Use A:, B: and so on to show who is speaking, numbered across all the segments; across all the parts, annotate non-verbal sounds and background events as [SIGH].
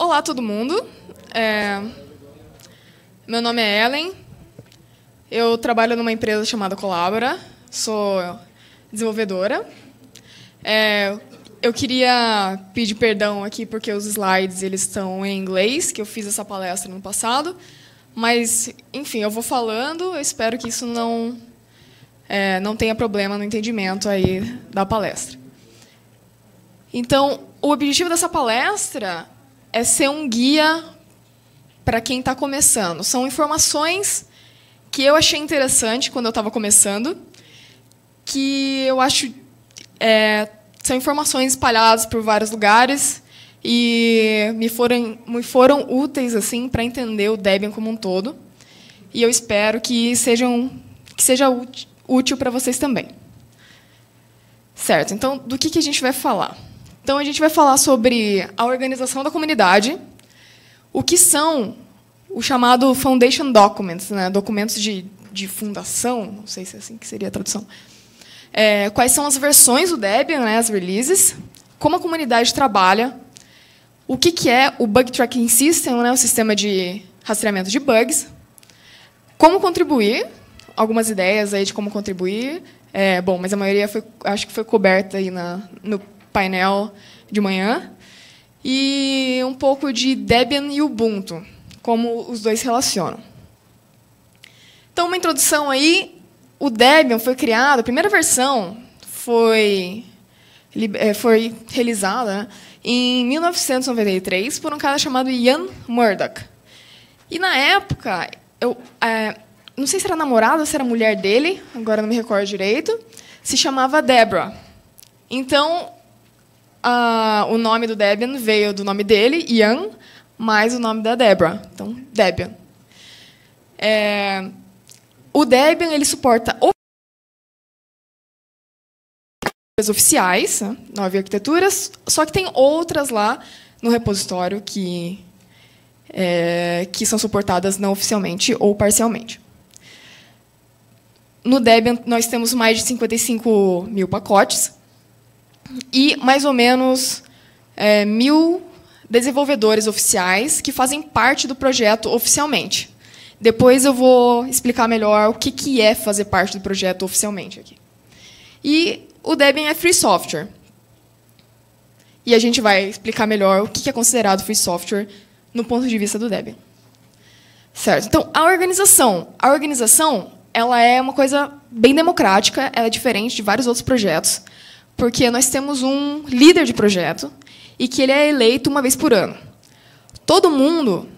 A: Olá, todo mundo. É, Meu nome é Ellen. Eu trabalho numa empresa chamada Colabora. Sou desenvolvedora. É, Eu queria pedir perdão aqui porque os slides eles estão em inglês, que eu fiz essa palestra no passado. Mas, enfim, eu vou falando. Eu espero que isso não é, não tenha problema no entendimento aí da palestra. Então, o objetivo dessa palestra é ser um guia para quem está começando. São informações que eu achei interessante quando eu estava começando, que eu acho é, são informações espalhadas por vários lugares e me foram, me foram úteis assim para entender o Debian como um todo. E eu espero que sejam que seja útil para vocês também. Certo. Então, do que, que a gente vai falar? Então, a gente vai falar sobre a organização da comunidade, o que são o chamado Foundation Documents, né? documentos de, de fundação, não sei se é assim que seria a tradução. É, quais são as versões do Debian, né? as releases, como a comunidade trabalha, o que, que é o Bug Tracking System, né? o sistema de rastreamento de bugs, como contribuir, algumas ideias aí de como contribuir. É, bom, mas a maioria foi, acho que foi coberta aí na, no painel de manhã. E um pouco de Debian e Ubuntu, como os dois relacionam. Então, uma introdução aí. O Debian foi criado, a primeira versão foi, foi realizada em 1993 por um cara chamado Ian Murdoch. E, na época, eu, é, não sei se era namorada ou se era mulher dele, agora não me recordo direito, se chamava Deborah. Então, ah, o nome do Debian veio do nome dele, Ian, mais o nome da Debra. Então, Debian. É, o Debian ele suporta oficiais, né, nove arquiteturas, só que tem outras lá no repositório que, é, que são suportadas não oficialmente ou parcialmente. No Debian, nós temos mais de 55 mil pacotes, e mais ou menos é, mil desenvolvedores oficiais que fazem parte do projeto oficialmente. Depois eu vou explicar melhor o que, que é fazer parte do projeto oficialmente aqui. E o Debian é free software. E a gente vai explicar melhor o que é considerado free software no ponto de vista do Debian. Certo. Então, a organização. A organização ela é uma coisa bem democrática, ela é diferente de vários outros projetos porque nós temos um líder de projeto e que ele é eleito uma vez por ano. Todo mundo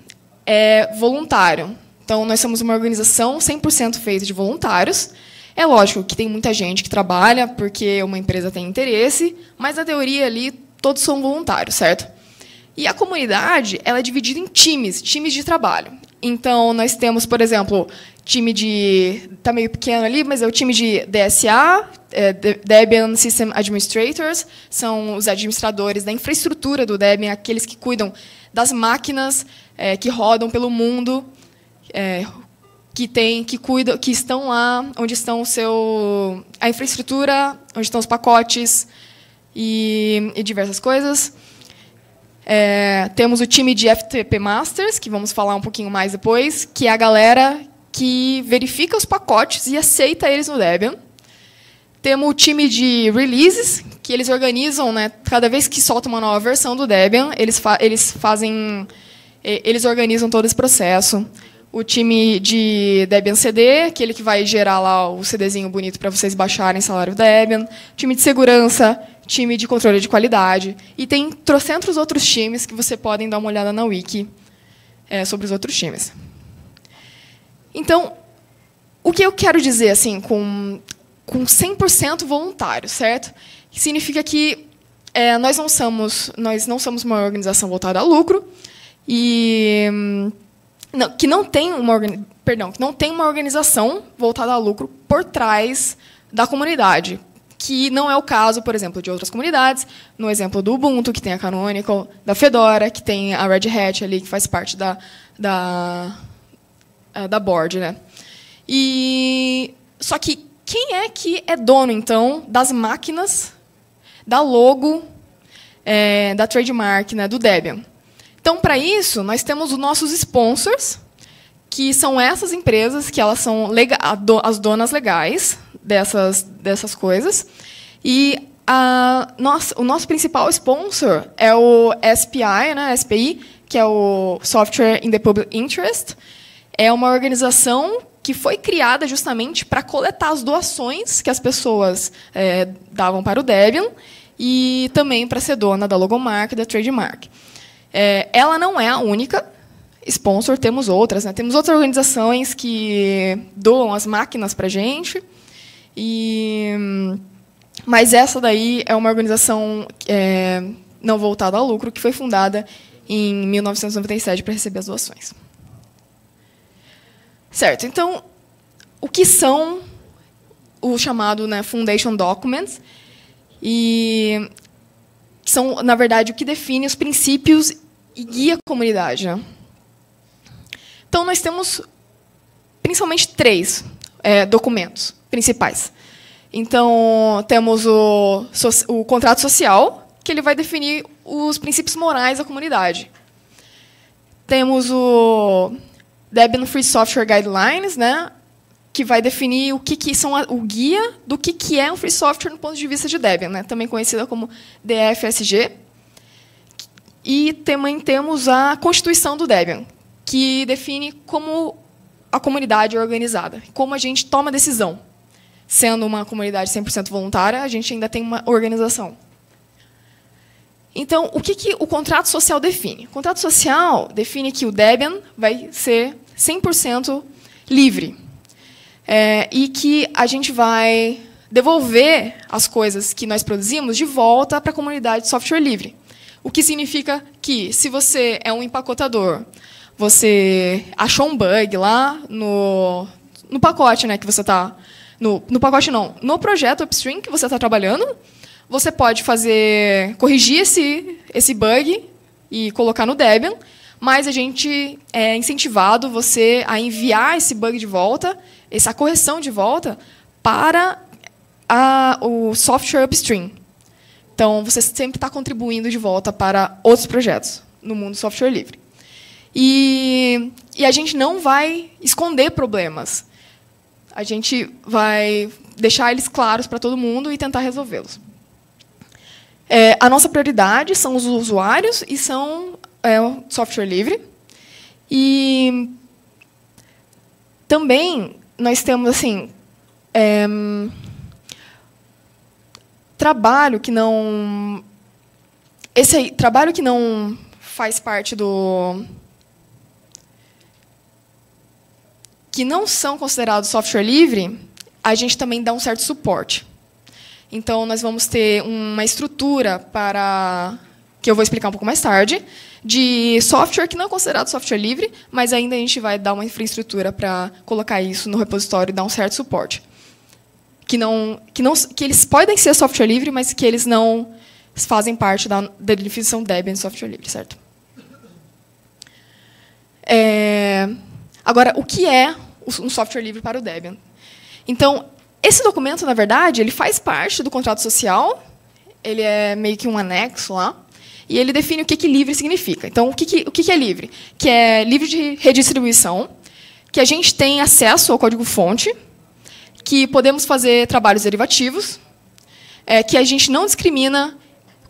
A: é voluntário. Então, nós somos uma organização 100% feita de voluntários. É lógico que tem muita gente que trabalha porque uma empresa tem interesse, mas na teoria ali todos são voluntários, certo? E a comunidade ela é dividida em times, times de trabalho. Então, nós temos, por exemplo, time de. Está meio pequeno ali, mas é o time de DSA, é, Debian System Administrators, são os administradores da infraestrutura do Debian, aqueles que cuidam das máquinas é, que rodam pelo mundo, é, que tem, que cuidam, que estão lá, onde estão o seu a infraestrutura, onde estão os pacotes e, e diversas coisas. É, temos o time de FTP Masters, que vamos falar um pouquinho mais depois, que é a galera que verifica os pacotes e aceita eles no Debian. Temos o time de releases, que eles organizam, né, cada vez que solta uma nova versão do Debian, eles, fa eles fazem, eles organizam todo esse processo. O time de Debian CD, aquele que vai gerar lá o CDzinho bonito para vocês baixarem salário Debian. Time de segurança, time de controle de qualidade. E tem trocentos outros times que você podem dar uma olhada na wiki é, sobre os outros times. Então, o que eu quero dizer assim com, com 100% voluntário, certo? Significa que é, nós, não somos, nós não somos uma organização voltada a lucro e não, que não tem uma perdão, que não tem uma organização voltada a lucro por trás da comunidade, que não é o caso, por exemplo, de outras comunidades. No exemplo do Ubuntu, que tem a Canonical, da Fedora, que tem a Red Hat ali, que faz parte da, da uh, da board, né? E só que quem é que é dono então das máquinas, da logo, é, da trademark, né, do Debian? Então, para isso, nós temos os nossos sponsors, que são essas empresas que elas são as donas legais dessas, dessas coisas. E a, nossa, o nosso principal sponsor é o SPI, né, SPI, que é o Software in the Public Interest. É uma organização que foi criada justamente para coletar as doações que as pessoas é, davam para o Debian e também para ser dona da logomarca e da trademark. É, ela não é a única sponsor, temos outras. Né? Temos outras organizações que doam as máquinas para a gente. E, mas essa daí é uma organização é, não voltada ao lucro que foi fundada em 1997 para receber as doações. Certo. Então, o que são o chamado né, Foundation Documents? E são, na verdade, o que define os princípios e guia a comunidade. Né? Então, nós temos principalmente três é, documentos principais. Então, temos o, o contrato social, que ele vai definir os princípios morais da comunidade. Temos o Debian Free Software Guidelines, né, que vai definir o que, que são a, o guia do que, que é um free software no ponto de vista de Debian, né, também conhecida como DFSG. E também temos a Constituição do Debian, que define como a comunidade é organizada, como a gente toma decisão. Sendo uma comunidade 100% voluntária, a gente ainda tem uma organização. Então, o que, que o contrato social define? O contrato social define que o Debian vai ser 100% livre é, e que a gente vai devolver as coisas que nós produzimos de volta para a comunidade de software livre. O que significa que, se você é um empacotador, você achou um bug lá no, no pacote né, que você está... No, no pacote não, no projeto upstream que você está trabalhando, você pode fazer corrigir esse, esse bug e colocar no Debian, mas a gente é incentivado você a enviar esse bug de volta, essa correção de volta, para a, o software upstream. Então, você sempre está contribuindo de volta para outros projetos no mundo software livre. E, e a gente não vai esconder problemas. A gente vai deixar eles claros para todo mundo e tentar resolvê-los. É, a nossa prioridade são os usuários e são é, o software livre. E também nós temos assim é, trabalho que não esse aí, trabalho que não faz parte do que não são considerados software livre, a gente também dá um certo suporte. Então, nós vamos ter uma estrutura para que eu vou explicar um pouco mais tarde, de software que não é considerado software livre, mas ainda a gente vai dar uma infraestrutura para colocar isso no repositório e dar um certo suporte. Que, não, que, não, que eles podem ser software livre, mas que eles não fazem parte da, da definição Debian de software livre, certo? É, agora, o que é um software livre para o Debian? Então, esse documento, na verdade, ele faz parte do contrato social, ele é meio que um anexo lá, e ele define o que, que livre significa. Então, o que, que, o que, que é livre? Que é livre de redistribuição, que a gente tem acesso ao código-fonte, que podemos fazer trabalhos derivativos, é, que a gente não discrimina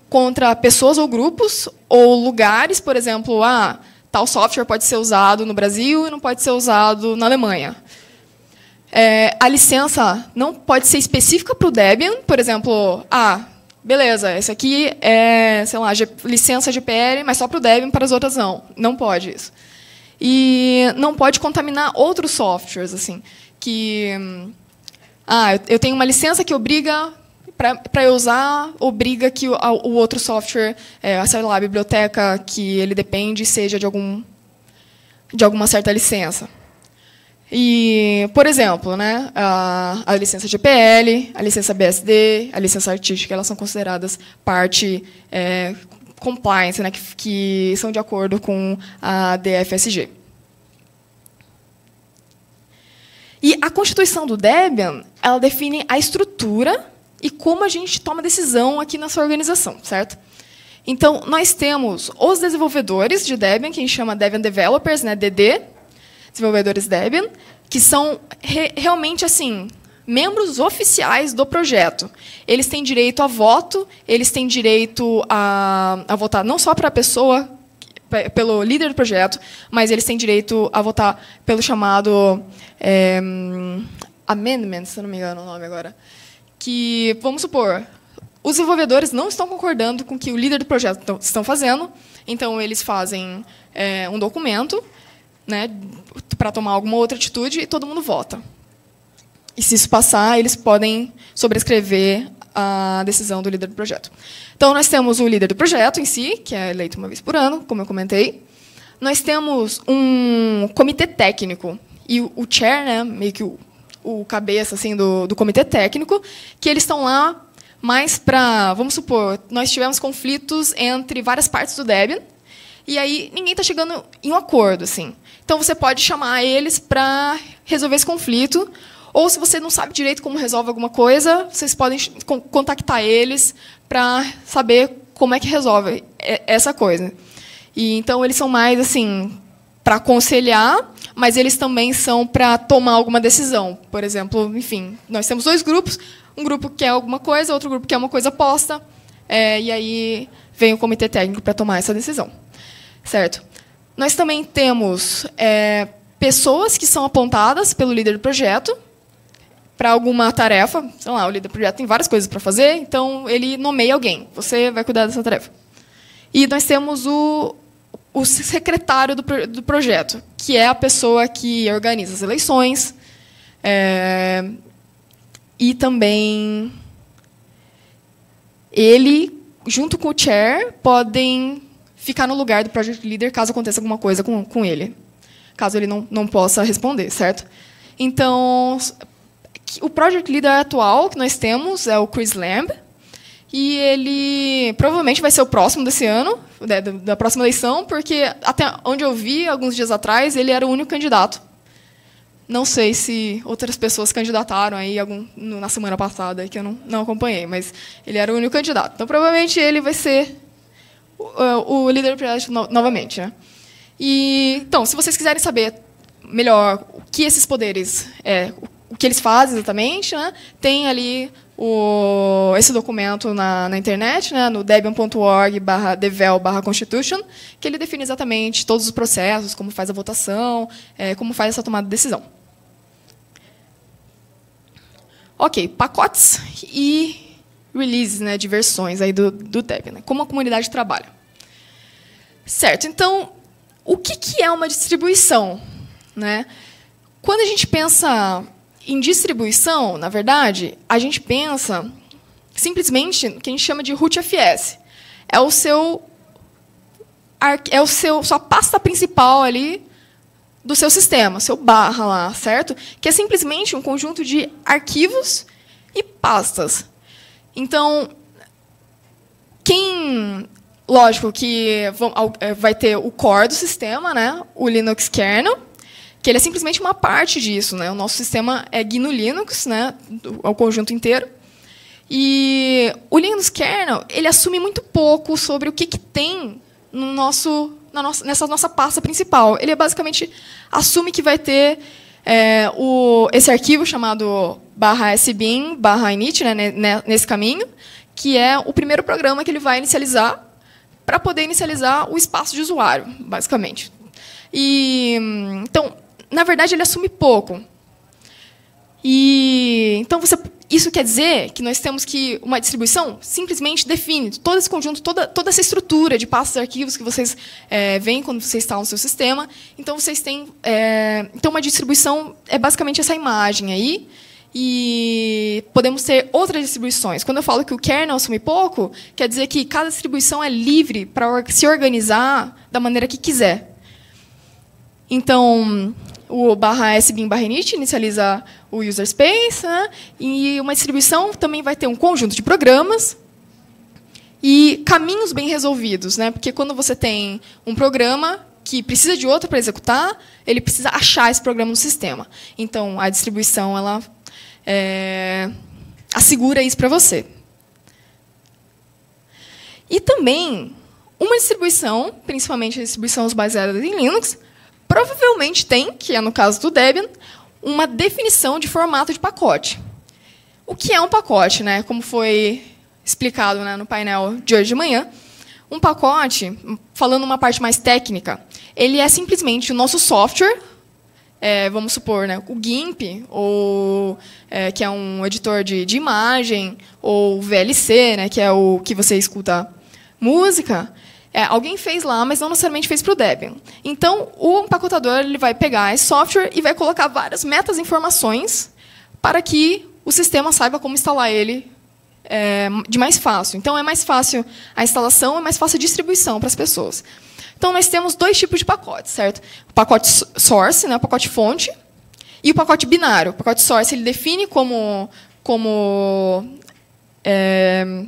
A: contra pessoas ou grupos ou lugares, por exemplo, ah, tal software pode ser usado no Brasil e não pode ser usado na Alemanha. É, a licença não pode ser específica para o Debian, por exemplo, ah, beleza, esse aqui é, sei lá, licença GPL, mas só para o Debian, para as outras não. Não pode isso. E não pode contaminar outros softwares, assim, que ah, eu tenho uma licença que obriga para eu usar, obriga que o, o outro software, é, sei lá, a biblioteca que ele depende, seja de algum de alguma certa licença. E, por exemplo, né, a, a, licença GPL, a licença BSD, a licença artística, elas são consideradas parte é, compliance, né, que, que são de acordo com a DFSG. E a constituição do Debian, ela define a estrutura e como a gente toma decisão aqui nessa organização, certo? Então, nós temos os desenvolvedores de Debian, que a gente chama Debian Developers, né, DD, desenvolvedores Debian, que são re realmente assim membros oficiais do projeto. Eles têm direito a voto, eles têm direito a, a votar não só para a pessoa, pelo líder do projeto, mas eles têm direito a votar pelo chamado é, amendment, se não me engano o nome agora, que, vamos supor, os desenvolvedores não estão concordando com o que o líder do projeto estão fazendo, então eles fazem é, um documento né, para tomar alguma outra atitude e todo mundo vota. E se isso passar, eles podem sobrescrever a decisão do líder do projeto. Então, nós temos o líder do projeto em si, que é eleito uma vez por ano, como eu comentei. Nós temos um comitê técnico, e o, chair, né, meio que o, o cabeça assim, do, do comitê técnico, que eles estão lá mais para, vamos supor, nós tivemos conflitos entre várias partes do Debian, e aí ninguém está chegando em um acordo. assim. Então, você pode chamar eles para resolver esse conflito, ou se você não sabe direito como resolve alguma coisa, vocês podem contactar eles para saber como é que resolve essa coisa. E então eles são mais assim para aconselhar, mas eles também são para tomar alguma decisão. Por exemplo, enfim, nós temos dois grupos, um grupo quer alguma coisa, outro grupo quer uma coisa oposta, é, e aí vem o comitê técnico para tomar essa decisão, certo? Nós também temos é, pessoas que são apontadas pelo líder do projeto para alguma tarefa. Sei lá, o líder do projeto tem várias coisas para fazer, então ele nomeia alguém. Você vai cuidar dessa tarefa. E nós temos o, o secretário do, do projeto, que é a pessoa que organiza as eleições. É, e também ele, junto com o chair, podem ficar no lugar do project leader caso aconteça alguma coisa com, com ele. Caso ele não, não possa responder, certo? Então, o project leader atual que nós temos é o Chris Lamb, e ele provavelmente vai ser o próximo desse ano, da, da, próxima eleição, porque até onde eu vi, alguns dias atrás, ele era o único candidato. Não sei se outras pessoas candidataram aí algum, na semana passada, que eu não, não acompanhei, mas ele era o único candidato. Então, provavelmente, ele vai ser o, o líder do projeto no, novamente. Né? E, então, se vocês quiserem saber melhor o que esses poderes, é, o que eles fazem exatamente, né? tem ali o, esse documento na, na internet, né? no debian.org barra devel barra constitution, que ele define exatamente todos os processos, como faz a votação, é, como faz essa tomada de decisão. Ok, pacotes e releases né, de versões aí do, do Debian, né? como a comunidade trabalha. Certo, então, o que, que é uma distribuição? Né? Quando a gente pensa em distribuição, na verdade, a gente pensa simplesmente no que a gente chama de rootfs. É o seu é o seu sua pasta principal ali do seu sistema, seu barra lá, certo? Que é simplesmente um conjunto de arquivos e pastas. Então, quem lógico que é, vai ter o core do sistema, né? O Linux kernel, que ele é simplesmente uma parte disso. Né? O nosso sistema é GNU Linux, né? é o conjunto inteiro. E o Linux kernel ele assume muito pouco sobre o que, que tem no nosso, na nossa, nessa nossa pasta principal. Ele basicamente assume que vai ter é, o, esse arquivo chamado barra sbin barra init, né, nesse caminho, que é o primeiro programa que ele vai inicializar para poder inicializar o espaço de usuário, basicamente. E, então, na verdade, ele assume pouco. E então você, isso quer dizer que nós temos que uma distribuição simplesmente define todo esse conjunto, toda, toda essa estrutura de passos e arquivos que vocês é, veem quando você instala no seu sistema. Então vocês têm, é, então uma distribuição é basicamente essa imagem aí. E podemos ter outras distribuições. Quando eu falo que o kernel assume pouco, quer dizer que cada distribuição é livre para se organizar da maneira que quiser. Então, o barra sbin barra init inicializa o user space, né? e uma distribuição também vai ter um conjunto de programas e caminhos bem resolvidos, né? porque quando você tem um programa que precisa de outro para executar, ele precisa achar esse programa no sistema. Então, a distribuição ela é, assegura isso para você. E também uma distribuição, principalmente distribuições baseadas em Linux, provavelmente tem, que é no caso do Debian, uma definição de formato de pacote. O que é um pacote, né? Como foi explicado né, no painel de hoje de manhã, um pacote, falando uma parte mais técnica, ele é simplesmente o nosso software, é, vamos supor, né, o GIMP, ou, é, que é um editor de, de imagem, ou o VLC, né, que é o que você escuta música, é, alguém fez lá, mas não necessariamente fez para o Debian. Então, o empacotador ele vai pegar esse software e vai colocar várias metas informações para que o sistema saiba como instalar ele é, de mais fácil. Então, é mais fácil a instalação, é mais fácil a distribuição para as pessoas. Então, nós temos dois tipos de pacotes, certo? O pacote source, né, o pacote fonte, e o pacote binário. O pacote source ele define como, como é,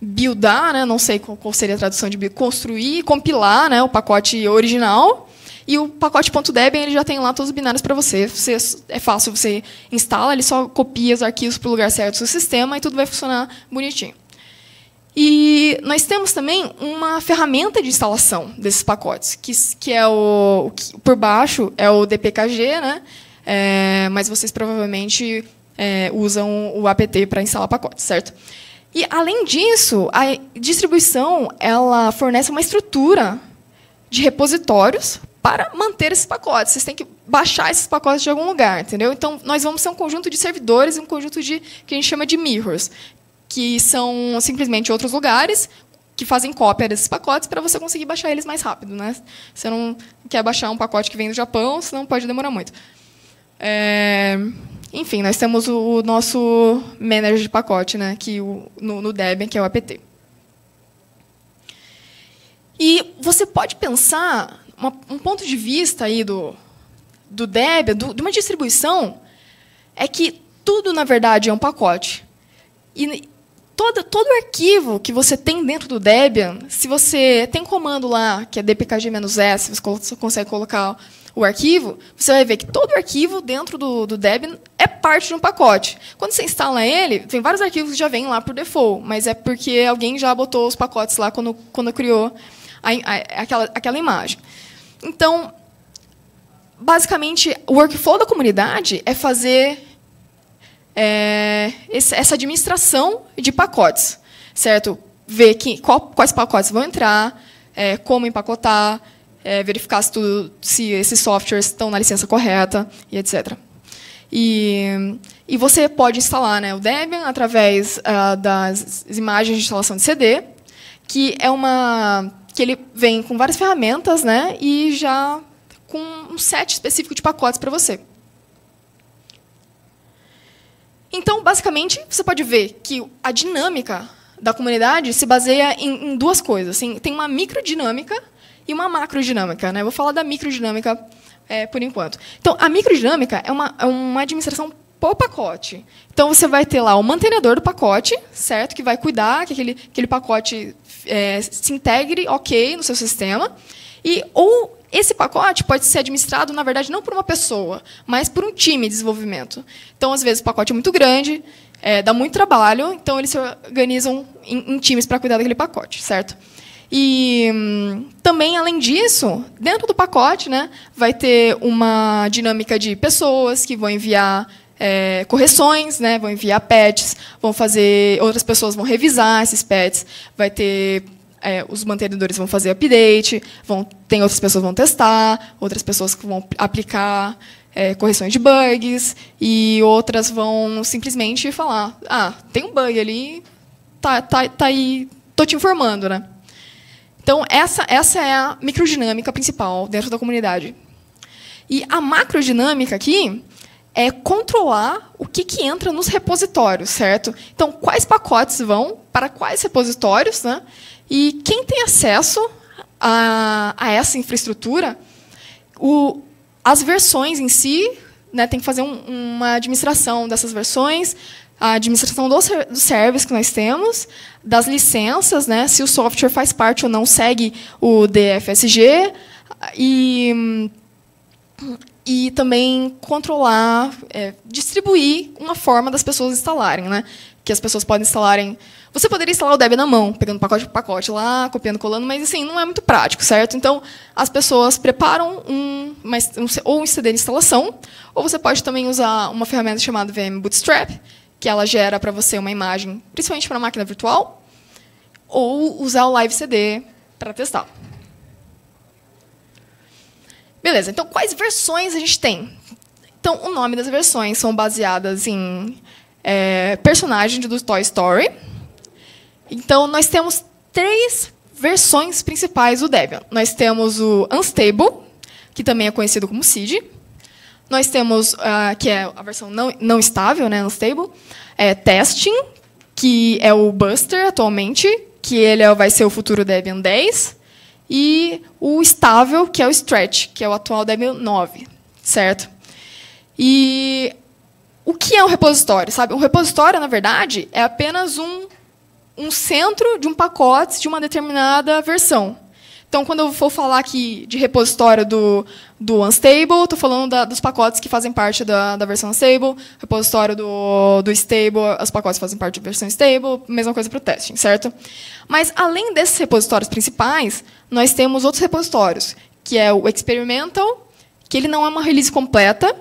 A: buildar, né, não sei qual, seria a tradução de construir, compilar né, o pacote original. E o pacote .debian ele já tem lá todos os binários para você. você. É fácil, você instala, ele só copia os arquivos para o lugar certo do seu sistema e tudo vai funcionar bonitinho. E nós temos também uma ferramenta de instalação desses pacotes, que, que é o, que, por baixo é o DPKG, né? É, mas vocês provavelmente é, usam o apt para instalar pacotes, certo? E, além disso, a distribuição ela fornece uma estrutura de repositórios para manter esses pacotes. Vocês têm que baixar esses pacotes de algum lugar, entendeu? Então, nós vamos ser um conjunto de servidores e um conjunto de que a gente chama de mirrors, que são simplesmente outros lugares que fazem cópia desses pacotes para você conseguir baixar eles mais rápido, né? Você não quer baixar um pacote que vem do Japão, senão pode demorar muito. É... Enfim, nós temos o nosso manager de pacote, né, que o, no, no Debian, que é o apt. E você pode pensar uma, um ponto de vista aí do, do Debian, do, de uma distribuição, é que tudo, na verdade, é um pacote. E todo, todo arquivo que você tem dentro do Debian, se você tem comando lá, que é dpkg-s, você consegue colocar o arquivo, você vai ver que todo arquivo dentro do, do Debian é parte de um pacote. Quando você instala ele, tem vários arquivos que já vêm lá por default, mas é porque alguém já botou os pacotes lá quando, quando criou a, a, aquela, aquela imagem. Então, basicamente, o workflow da comunidade é fazer é, essa administração de pacotes, certo? Ver que, qual, quais pacotes vão entrar, é, como empacotar, é, verificar se, tudo, se esses softwares estão na licença correta e etc. E, e você pode instalar né, o Debian através uh, das imagens de instalação de CD, que é uma que ele vem com várias ferramentas, né, e já com um set específico de pacotes para você. Então, basicamente, você pode ver que a dinâmica da comunidade se baseia em, em duas coisas. Assim, tem uma microdinâmica e uma macrodinâmica. Né? Vou falar da microdinâmica é, por enquanto. Então, a microdinâmica é uma, é uma administração por pacote. Então, você vai ter lá o mantenedor do pacote, certo? Que vai cuidar que aquele, aquele pacote é, se integre ok no seu sistema. E ou esse pacote pode ser administrado, na verdade, não por uma pessoa, mas por um time de desenvolvimento. Então, às vezes, o pacote é muito grande, é, dá muito trabalho, então eles se organizam em, em times para cuidar daquele pacote, certo? E hum, também, além disso, dentro do pacote, né, vai ter uma dinâmica de pessoas que vão enviar é, correções, né, vão enviar patches, vão fazer, outras pessoas vão revisar esses patches, vai ter é, os mantenedores vão fazer update, vão, tem outras pessoas vão testar, outras pessoas que vão aplicar é, correções de bugs e outras vão simplesmente falar, ah, tem um bug ali, tá, tá, tá aí, tô te informando, né? Então, essa, essa é a microdinâmica principal dentro da comunidade. E a macrodinâmica aqui é controlar o que, que entra nos repositórios, certo? Então, quais pacotes vão para quais repositórios, né? E quem tem acesso a, a essa infraestrutura, o, as versões em si, né, tem que fazer um, uma administração dessas versões, a administração do, do service que nós temos, das licenças, né, se o software faz parte ou não, segue o DFSG, e, e também controlar, é, distribuir uma forma das pessoas instalarem. Né? Que as pessoas podem instalarem. Você poderia instalar o Debian na mão, pegando pacote por pacote lá, copiando, colando, mas assim, não é muito prático, certo? Então, as pessoas preparam um, um, ou um CD de instalação, ou você pode também usar uma ferramenta chamada VM Bootstrap, que ela gera para você uma imagem, principalmente para máquina virtual, ou usar o Live CD para testar. Beleza, então quais versões a gente tem? Então, o nome das versões são baseadas em é, personagem do Toy Story. Então, nós temos três versões principais do Debian. Nós temos o Unstable, que também é conhecido como SID. Nós temos, uh, que é a versão não, não estável, né, Unstable. É, Testing, que é o Buster atualmente, que ele é, vai ser o futuro Debian 10. E o estável, que é o Stretch, que é o atual Debian 9, certo? E o que é um repositório? Sabe? Um repositório, na verdade, é apenas um, um centro de um pacote de uma determinada versão. Então, quando eu for falar aqui de repositório do, do Unstable, estou falando da, dos pacotes que fazem parte da, da versão Unstable, repositório do, do Stable, os pacotes que fazem parte da versão Stable, mesma coisa para o testing, certo? Mas, além desses repositórios principais, nós temos outros repositórios, que é o Experimental, que ele não é uma release completa,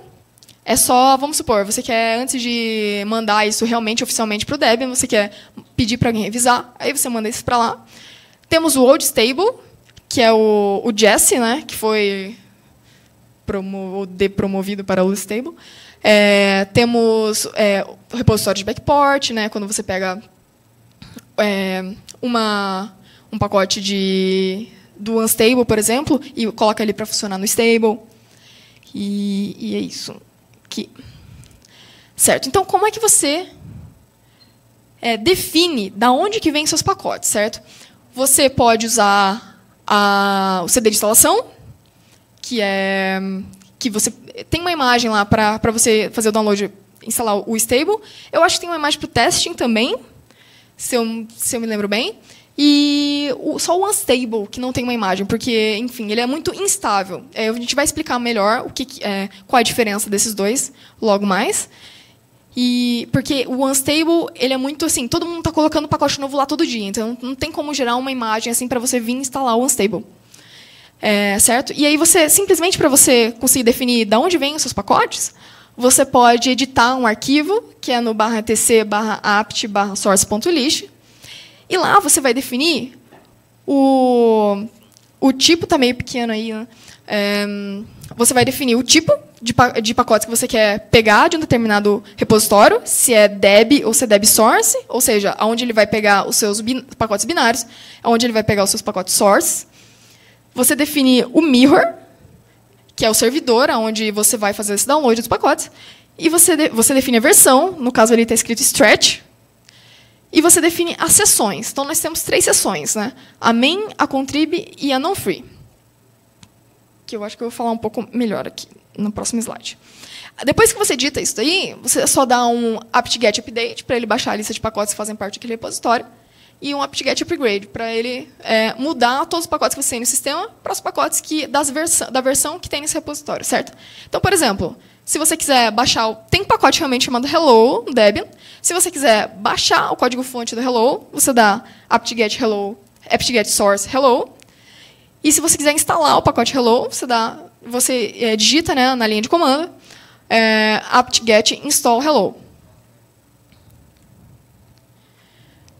A: é só, vamos supor, você quer, antes de mandar isso realmente oficialmente para o Debian, você quer pedir para alguém revisar, aí você manda isso para lá. Temos o Old Stable, que é o, o Jesse, né, que foi promo, depromovido para o Stable. É, temos é, o repositório de backport, né, quando você pega é, uma, um pacote de, do Unstable, por exemplo, e coloca ele para funcionar no Stable. E, e é isso aqui. Certo? Então, como é que você é, define da onde que vem seus pacotes, certo? Você pode usar a, o CD de instalação, que é que você tem uma imagem lá para você fazer o download, instalar o stable. Eu acho que tem uma imagem para o testing também, se eu, se eu me lembro bem. E o, só o Unstable, que não tem uma imagem, porque, enfim, ele é muito instável. É, a gente vai explicar melhor o que, é, qual a diferença desses dois logo mais. E porque o Unstable, ele é muito assim, todo mundo está colocando pacote novo lá todo dia, então não tem como gerar uma imagem assim para você vir instalar o Unstable. É, certo? E aí você, simplesmente para você conseguir definir de onde vêm os seus pacotes, você pode editar um arquivo, que é no barra tc barra apt barra source.list, e lá você vai definir o, o tipo, está meio pequeno aí, né? é, você vai definir o tipo de, de pacotes que você quer pegar de um determinado repositório, se é deb ou se é deb source, ou seja, aonde ele vai pegar os seus bin pacotes binários, aonde ele vai pegar os seus pacotes source. Você define o mirror, que é o servidor, aonde você vai fazer esse download dos pacotes, e você, de, você define a versão, no caso ali está escrito stretch, e você define as sessões. Então, nós temos três sessões, né? a main, a contrib e a non-free. Que eu acho que eu vou falar um pouco melhor aqui no próximo slide. Depois que você edita isso daí, você só dá um apt-get update para ele baixar a lista de pacotes que fazem parte daquele repositório e um apt-get upgrade para ele é, mudar todos os pacotes que você tem no sistema para os pacotes que, das versa, da versão que tem nesse repositório, certo? Então, por exemplo, se você quiser baixar, tem um pacote realmente chamado Hello, Debian. Se você quiser baixar o código-fonte do Hello, você dá apt-get hello, apt-get source hello. E se você quiser instalar o pacote Hello, você dá, você é, digita né, na linha de comando é, apt-get install hello.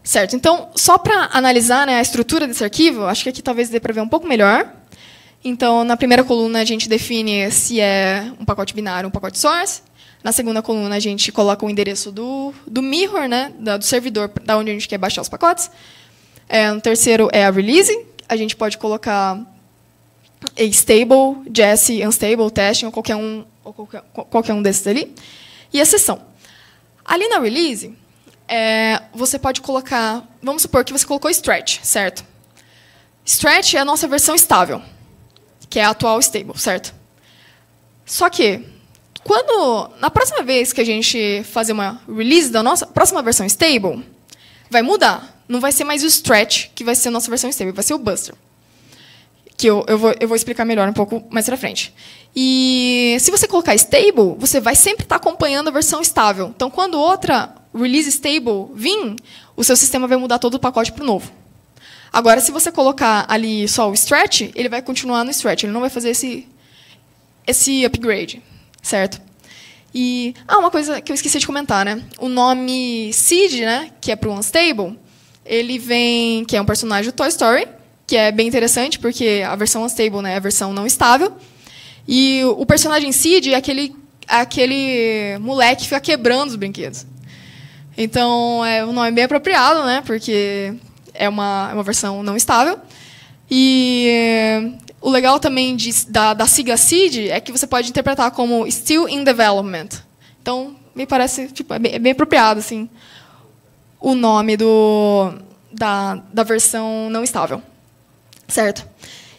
A: Certo. Então, só para analisar né, a estrutura desse arquivo, acho que aqui talvez dê para ver um pouco melhor. Então, na primeira coluna, a gente define se é um pacote binário ou um pacote source. Na segunda coluna, a gente coloca o endereço do, do mirror, né, do servidor, da onde a gente quer baixar os pacotes. É, no terceiro é a release. A gente pode colocar a stable, Jesse, unstable, testing, ou qualquer um, ou qualquer, qualquer um desses ali. E a sessão. Ali na release, é, você pode colocar... Vamos supor que você colocou stretch, certo? Stretch é a nossa versão estável que é a atual stable, certo? Só que, quando na próxima vez que a gente fazer uma release da nossa próxima versão stable, vai mudar. Não vai ser mais o stretch que vai ser a nossa versão stable, vai ser o buster. Que eu, eu, vou, eu vou explicar melhor um pouco mais para frente. E se você colocar stable, você vai sempre estar acompanhando a versão estável. Então, quando outra release stable vir, o seu sistema vai mudar todo o pacote para o novo. Agora, se você colocar ali só o stretch, ele vai continuar no stretch, ele não vai fazer esse, esse upgrade, certo? E ah, uma coisa que eu esqueci de comentar, né? O nome Sid, né, que é para o unstable, ele vem, que é um personagem do Toy Story, que é bem interessante porque a versão unstable, né, é a versão não estável. E o personagem Sid é aquele aquele moleque que fica quebrando os brinquedos. Então, é um nome bem apropriado, né? Porque é uma, é uma versão não estável. E o legal também de, da, da sigla SID é que você pode interpretar como Still in Development. Então, me parece tipo, é, bem, é bem apropriado assim, o nome do, da, da versão não estável. Certo?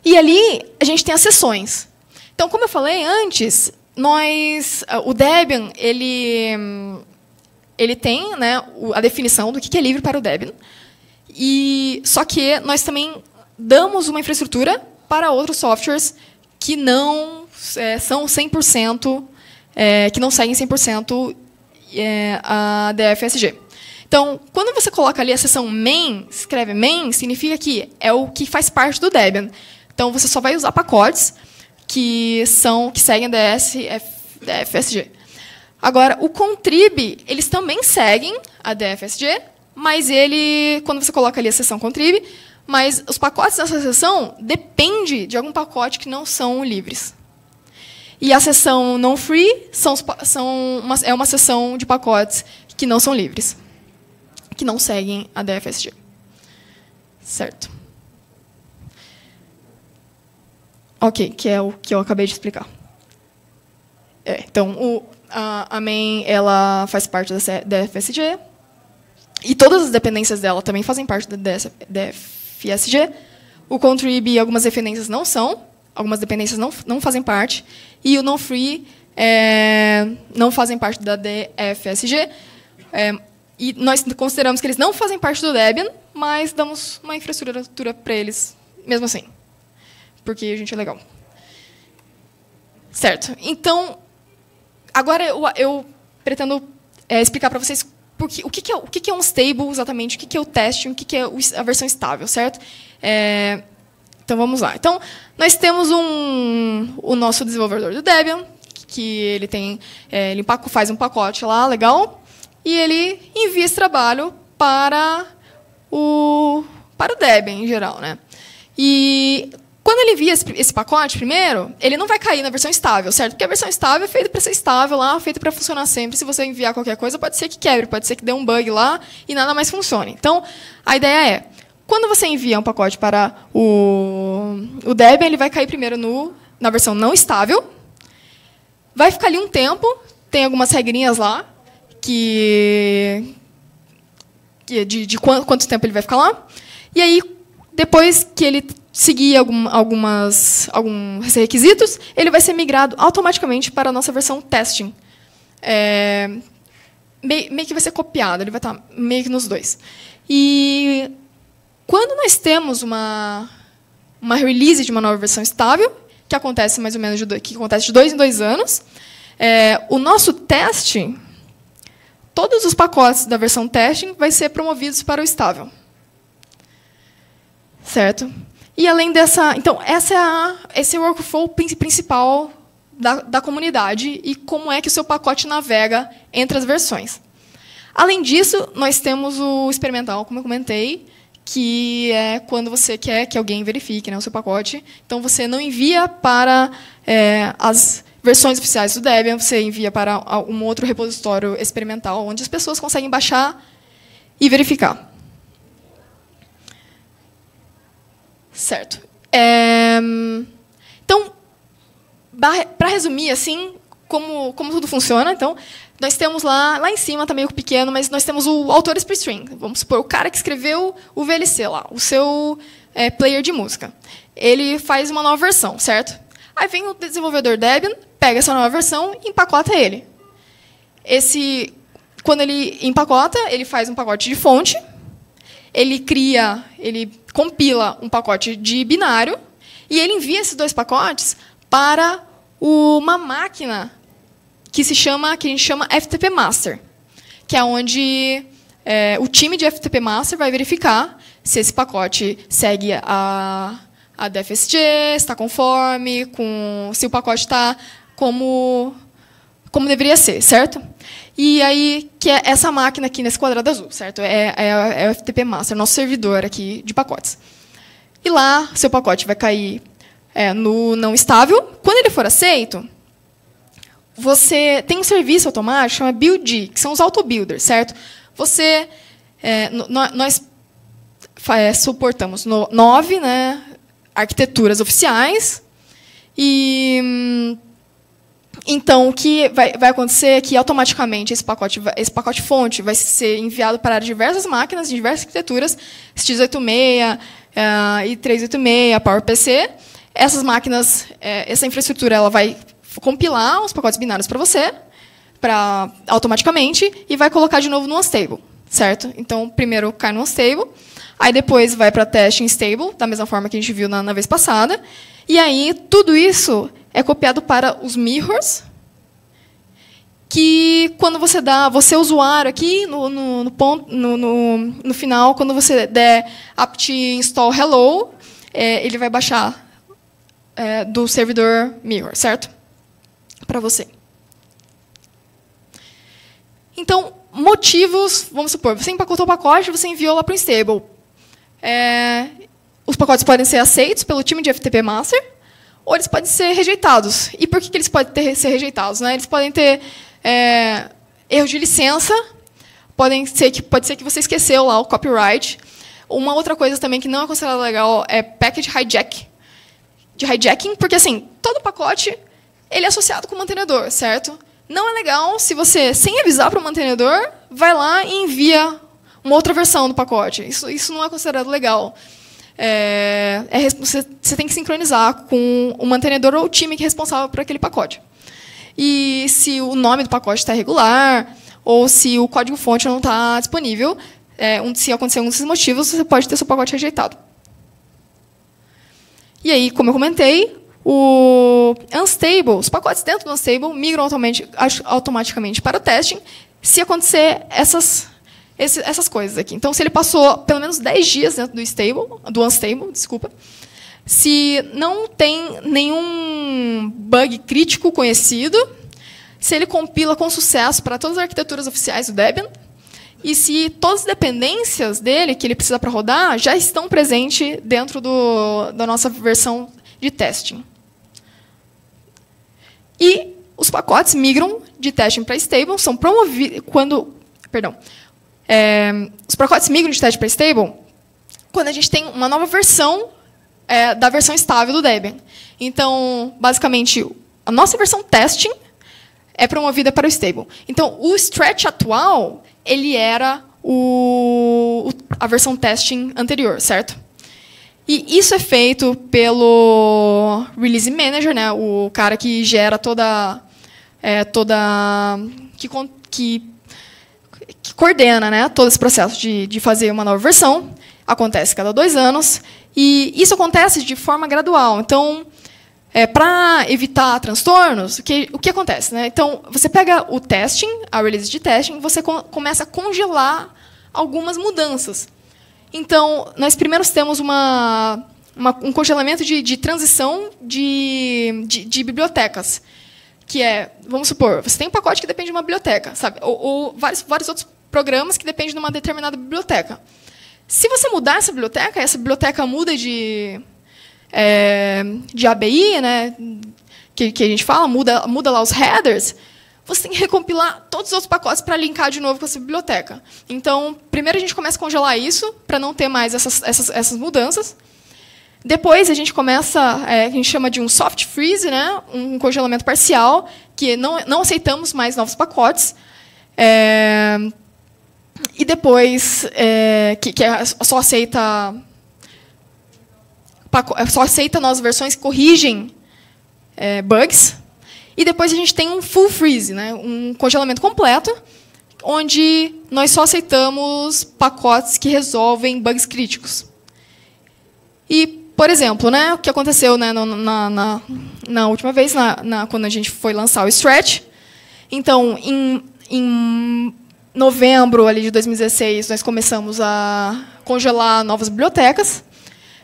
A: E ali a gente tem as sessões. Então, como eu falei antes, nós, o Debian, ele, ele tem né, a definição do que é livre para o Debian. E só que nós também damos uma infraestrutura para outros softwares que não é, são 100%, é, que não seguem 100% é, a DFSG. Então, quando você coloca ali a seção main, escreve main, significa que é o que faz parte do Debian. Então, você só vai usar pacotes que são que seguem a DSF, DFSG. Agora, o contrib, eles também seguem a DFSG, mas ele, quando você coloca ali a seção contrib, mas os pacotes dessa seção depende de algum pacote que não são livres. E a seção não free são, são uma, é uma seção de pacotes que não são livres, que não seguem a DFSG. Certo. Ok, que é o que eu acabei de explicar. É, então, o, a, a main ela faz parte da DFSG, e todas as dependências dela também fazem parte da DFSG. O contrib, algumas dependências não são, algumas dependências não, não fazem parte. E o non-free é, não fazem parte da DFSG. É, e nós consideramos que eles não fazem parte do Debian, mas damos uma infraestrutura para eles, mesmo assim. Porque a gente é legal. Certo. Então, agora eu, eu pretendo é, explicar para vocês porque, o que, que, é, o que, que é um stable exatamente, o que, que é o testing, o que, que é a versão estável, certo? É, então vamos lá. Então nós temos um, o nosso desenvolvedor do Debian, que ele tem, é, ele faz um pacote lá, legal, e ele envia esse trabalho para o para o Debian em geral, né? E quando ele envia esse pacote primeiro, ele não vai cair na versão estável, certo? Porque a versão estável é feita para ser estável lá, feita para funcionar sempre. Se você enviar qualquer coisa, pode ser que quebre, pode ser que dê um bug lá e nada mais funcione. Então, a ideia é, quando você envia um pacote para o, o Debian, ele vai cair primeiro no, na versão não estável, vai ficar ali um tempo, tem algumas regrinhas lá, que, que de, de quanto, quanto tempo ele vai ficar lá, e aí, depois que ele seguir algum, algumas, alguns requisitos, ele vai ser migrado automaticamente para a nossa versão testing. É, meio, meio que vai ser copiado, ele vai estar meio que nos dois. E quando nós temos uma, uma release de uma nova versão estável, que acontece mais ou menos de, que acontece de dois em dois anos, é, o nosso teste, todos os pacotes da versão testing vai ser promovidos para o estável. Certo? E além dessa, então essa é a, esse é o workflow principal da, da comunidade e como é que o seu pacote navega entre as versões. Além disso, nós temos o experimental, como eu comentei, que é quando você quer que alguém verifique né, o seu pacote. Então, você não envia para é, as versões oficiais do Debian, você envia para um outro repositório experimental, onde as pessoas conseguem baixar e verificar. Certo. É, então, para resumir, assim, como, como tudo funciona, então, nós temos lá, lá em cima, está meio pequeno, mas nós temos o autor string. Vamos supor, o cara que escreveu o VLC lá, o seu é, player de música. Ele faz uma nova versão, certo? Aí vem o desenvolvedor Debian, pega essa nova versão e empacota ele. Esse, quando ele empacota, ele faz um pacote de fonte, ele cria, ele compila um pacote de binário e ele envia esses dois pacotes para uma máquina que se chama, que a gente chama FTP Master, que é onde é, o time de FTP Master vai verificar se esse pacote segue a, a DFSG, está conforme, com, se o pacote está como, como deveria ser, certo? E aí, que é essa máquina aqui nesse quadrado azul, certo? É, é, é o FTP Master, nosso servidor aqui de pacotes. E lá, seu pacote vai cair é, no não estável. Quando ele for aceito, você tem um serviço automático chama Build, que são os auto-builders, certo? Você, é, nós é, suportamos no, nove né, arquiteturas oficiais e hum, então, o que vai, vai, acontecer é que automaticamente esse pacote, esse pacote fonte vai ser enviado para diversas máquinas, de diversas arquiteturas, x86, uh, i386, PowerPC. Essas máquinas, é, essa infraestrutura, ela vai compilar os pacotes binários para você, para automaticamente, e vai colocar de novo no unstable, certo? Então, primeiro cai no unstable, aí depois vai para testing stable, da mesma forma que a gente viu na, na vez passada, e aí tudo isso é copiado para os mirrors, que quando você dá, você usuário aqui no, no, no, ponto, no, no, no final, quando você der apt install hello, é, ele vai baixar é, do servidor mirror, certo? Para você. Então, motivos, vamos supor, você empacotou o pacote, você enviou lá para o stable. É, os pacotes podem ser aceitos pelo time de FTP Master, ou eles podem ser rejeitados. E por que, que eles podem ter, ser rejeitados? Né? Eles podem ter é, erro de licença, podem ser que, pode ser que você esqueceu lá o copyright. Uma outra coisa também que não é considerada legal é package hijack. De hijacking, porque assim, todo pacote ele é associado com o mantenedor, certo? Não é legal se você, sem avisar para o mantenedor, vai lá e envia uma outra versão do pacote. Isso, isso não é considerado legal. É, é, você, você tem que sincronizar com o mantenedor ou o time que é responsável por aquele pacote e se o nome do pacote está irregular, ou se o código-fonte não está disponível. É, um, se acontecer um desses motivos, você pode ter seu pacote rejeitado. E aí, como eu comentei, o Unstable, os pacotes dentro do Unstable migram automaticamente para o testing se acontecer essas, essas coisas aqui. Então, se ele passou pelo menos 10 dias dentro do stable, do Unstable, desculpa, se não tem nenhum bug crítico conhecido, se ele compila com sucesso para todas as arquiteturas oficiais do Debian, e se todas as dependências dele que ele precisa para rodar já estão presentes dentro do, da nossa versão de testing. E os pacotes migram de testing para stable, são promovidos quando, perdão, é, os pacotes migram de testing para stable quando a gente tem uma nova versão é, da versão estável do Debian. Então, basicamente, a nossa versão testing é promovida para o stable. Então, o stretch atual ele era o, a versão testing anterior, certo? E isso é feito pelo Release Manager, né? o cara que gera toda. É, toda que, que, que, coordena né? todo esse processo de, de fazer uma nova versão. Acontece cada dois anos. E isso acontece de forma gradual. Então, é, para evitar transtornos, o que, o que acontece? Né? Então, você pega o testing, a release de testing, você com, começa a congelar algumas mudanças. Então, nós primeiros temos uma, uma, um congelamento de, de transição de, de, de, bibliotecas, que é, vamos supor, você tem um pacote que depende de uma biblioteca, sabe? ou, ou vários, vários outros programas que dependem de uma determinada biblioteca. Se você mudar essa biblioteca, essa biblioteca muda de, é, de ABI, né, que, que a gente fala, muda, muda lá os headers, você tem que recompilar todos os outros pacotes para linkar de novo com essa biblioteca. Então, primeiro a gente começa a congelar isso, para não ter mais essas, essas, essas mudanças. Depois a gente começa, é, a gente chama de um soft freeze, né, um congelamento parcial, que não, não aceitamos mais novos pacotes. É, e depois, é, que, que é, só aceita só aceita novas versões que corrigem é, bugs. E depois a gente tem um full freeze, né, um congelamento completo, onde nós só aceitamos pacotes que resolvem bugs críticos. E, por exemplo, né, o que aconteceu né, na, na, na última vez, na, na, quando a gente foi lançar o Stretch, então, em, em novembro ali de 2016, nós começamos a congelar novas bibliotecas.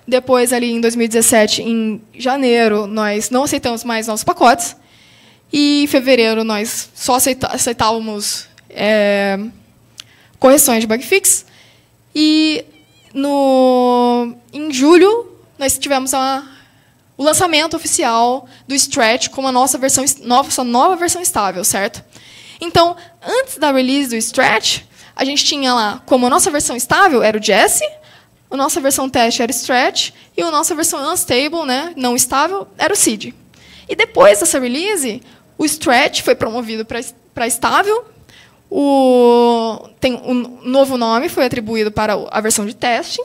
A: Depois, ali em 2017, em janeiro, nós não aceitamos mais novos pacotes. E em fevereiro, nós só aceitávamos é, correções de bug fix. E no, em julho, nós tivemos a, o lançamento oficial do Stretch com a nossa versão nossa nova versão estável, certo? Então, antes da release do Stretch, a gente tinha lá como a nossa versão estável era o Jesse, a nossa versão teste era Stretch e a nossa versão unstable, né, não estável, era o Seed. E depois dessa release, o Stretch foi promovido para estável, o, tem um novo nome foi atribuído para a versão de teste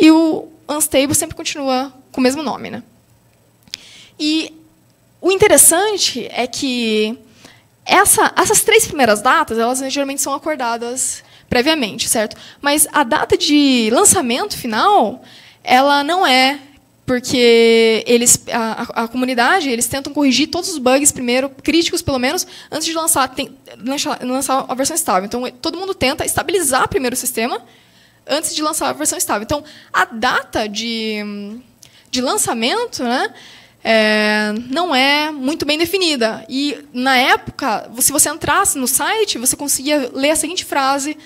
A: e o unstable sempre continua com o mesmo nome, né? E o interessante é que essa, essas três primeiras datas, elas geralmente são acordadas previamente, certo? Mas a data de lançamento final, ela não é porque eles a, a, comunidade eles tentam corrigir todos os bugs primeiro críticos pelo menos antes de lançar tem, lançar, lançar a versão estável então todo mundo tenta estabilizar primeiro o sistema antes de lançar a versão estável então a data de, de lançamento né é, não é muito bem definida. E, na época, se você entrasse no site, você conseguia ler a seguinte frase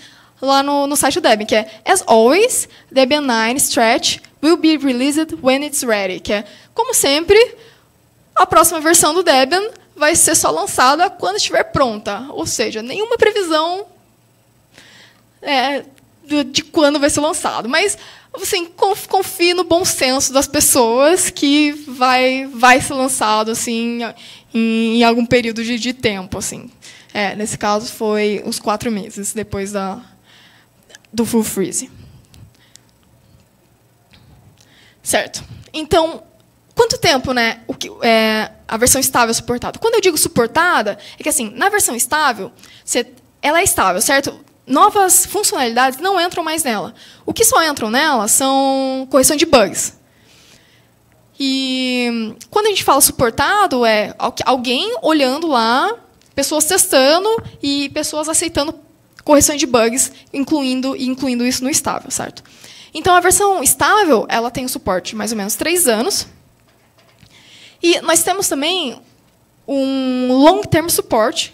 A: lá no, no site do Debian, que é As always, Debian 9 Stretch will be released when it's ready. Que é, como sempre, a próxima versão do Debian vai ser só lançada quando estiver pronta. Ou seja, nenhuma previsão é, de quando vai ser lançado. Mas assim, confie no bom senso das pessoas que vai, vai ser lançado assim, em, em algum período de, de tempo. Assim. É, nesse caso, foi uns quatro meses depois da, do full freeze. Certo. Então, quanto tempo né, o que, é, a versão estável é suportada? Quando eu digo suportada, é que assim, na versão estável, você, ela é estável, certo? Novas funcionalidades não entram mais nela. O que só entram nela são correção de bugs. E quando a gente fala suportado, é alguém olhando lá, pessoas testando e pessoas aceitando correções de bugs, incluindo incluindo isso no estável, certo? Então a versão estável, ela tem um suporte de mais ou menos três anos. E nós temos também um long-term support,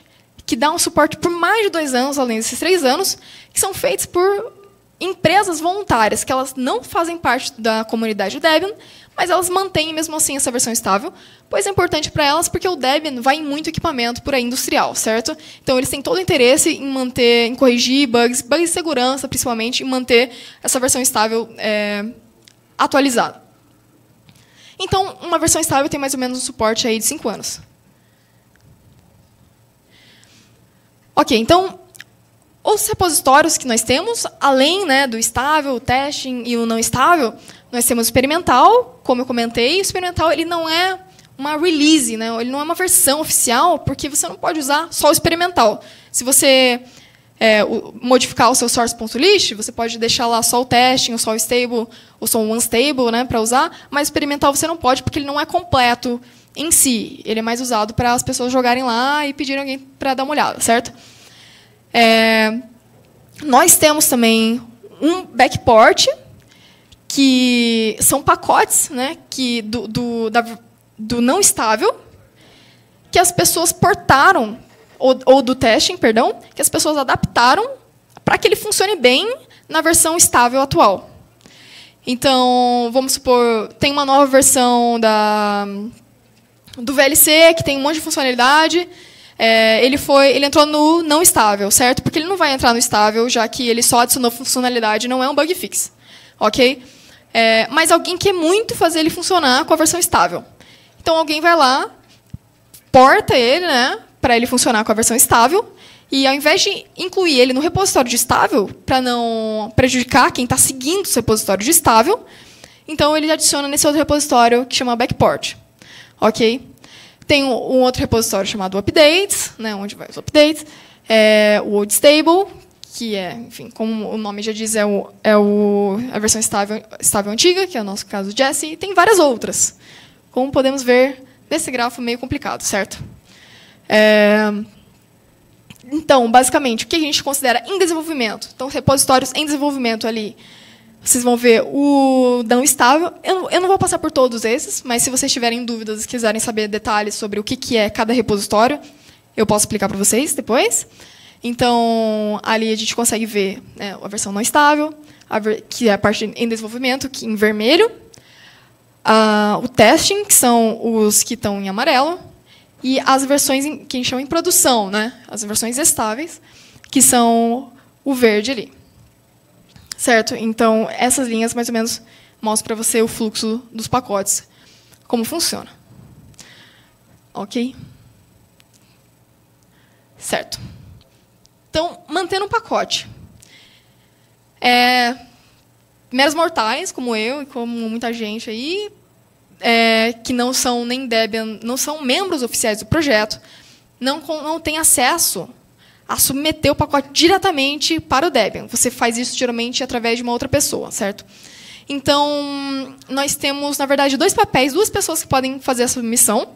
A: que dá um suporte por mais de dois anos, além desses três anos, que são feitos por empresas voluntárias, que elas não fazem parte da comunidade Debian, mas elas mantêm mesmo assim essa versão estável, pois é importante para elas porque o Debian vai em muito equipamento por aí industrial, certo? Então eles têm todo o interesse em manter, em corrigir bugs, bugs de segurança, principalmente, em manter essa versão estável é, atualizada. Então, uma versão estável tem mais ou menos um suporte aí de cinco anos. Ok, então, os repositórios que nós temos, além né, do estável, o testing e o não estável, nós temos o experimental, como eu comentei. O experimental ele não é uma release, né? ele não é uma versão oficial, porque você não pode usar só o experimental. Se você é, modificar o seu source.list, você pode deixar lá só o testing, ou só o stable, ou só o unstable né, para usar, mas o experimental você não pode, porque ele não é completo em si. Ele é mais usado para as pessoas jogarem lá e pedirem alguém para dar uma olhada, certo? É, nós temos também um backport, que são pacotes né, que do, do, da, do não estável, que as pessoas portaram, ou, ou do testing, perdão, que as pessoas adaptaram para que ele funcione bem na versão estável atual. Então, vamos supor, tem uma nova versão da do VLC, que tem um monte de funcionalidade. É, ele foi, ele entrou no não estável, certo? Porque ele não vai entrar no estável, já que ele só adicionou funcionalidade, não é um bug fix, ok? É, mas alguém quer muito fazer ele funcionar com a versão estável. Então alguém vai lá, porta ele, né, para ele funcionar com a versão estável, e ao invés de incluir ele no repositório de estável, para não prejudicar quem está seguindo o repositório de estável, então ele adiciona nesse outro repositório que chama backport. Ok? Tem um, outro repositório chamado updates, né, onde vai os updates. É, o old stable, que é, enfim, como o nome já diz, é, o, é o, a versão estável, estável antiga, que é o nosso caso Jesse, e tem várias outras. Como podemos ver nesse grafo meio complicado, certo? É, Então, basicamente, o que a gente considera em desenvolvimento? Então, repositórios em desenvolvimento ali. Vocês vão ver o não estável. Eu, eu não vou passar por todos esses, mas se vocês tiverem dúvidas e quiserem saber detalhes sobre o que, que é cada repositório, eu posso explicar para vocês depois. Então, ali a gente consegue ver né, a versão não estável, ver, que é a parte em desenvolvimento, que em vermelho, o testing, que são os que estão em amarelo, e as versões em, que a gente chama em produção, né? as versões estáveis, que são o verde ali. Certo? Então, essas linhas, mais ou menos, mostram para você o fluxo dos pacotes, como funciona. Ok? Certo. Então, mantendo o pacote. É, meros mortais, como eu e como muita gente aí, é, que não são nem Debian, não são membros oficiais do projeto, não, não têm acesso a submeter o pacote diretamente para o Debian. Você faz isso geralmente através de uma outra pessoa, certo? Então, nós temos, na verdade, dois papéis, duas pessoas que podem fazer a submissão.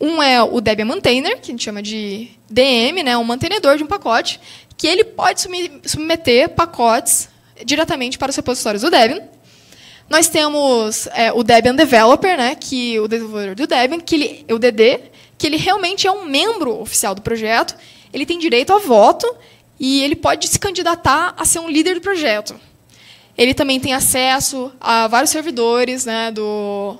A: Um é o Debian Maintainer, que a gente chama de DM, né, um mantenedor de um pacote, que ele pode submeter pacotes diretamente para os repositórios do Debian. Nós temos é, o Debian Developer, né, que o desenvolvedor do Debian, que ele, o DD, que ele realmente é um membro oficial do projeto, ele tem direito a voto e ele pode se candidatar a ser um líder do projeto. Ele também tem acesso a vários servidores né, do,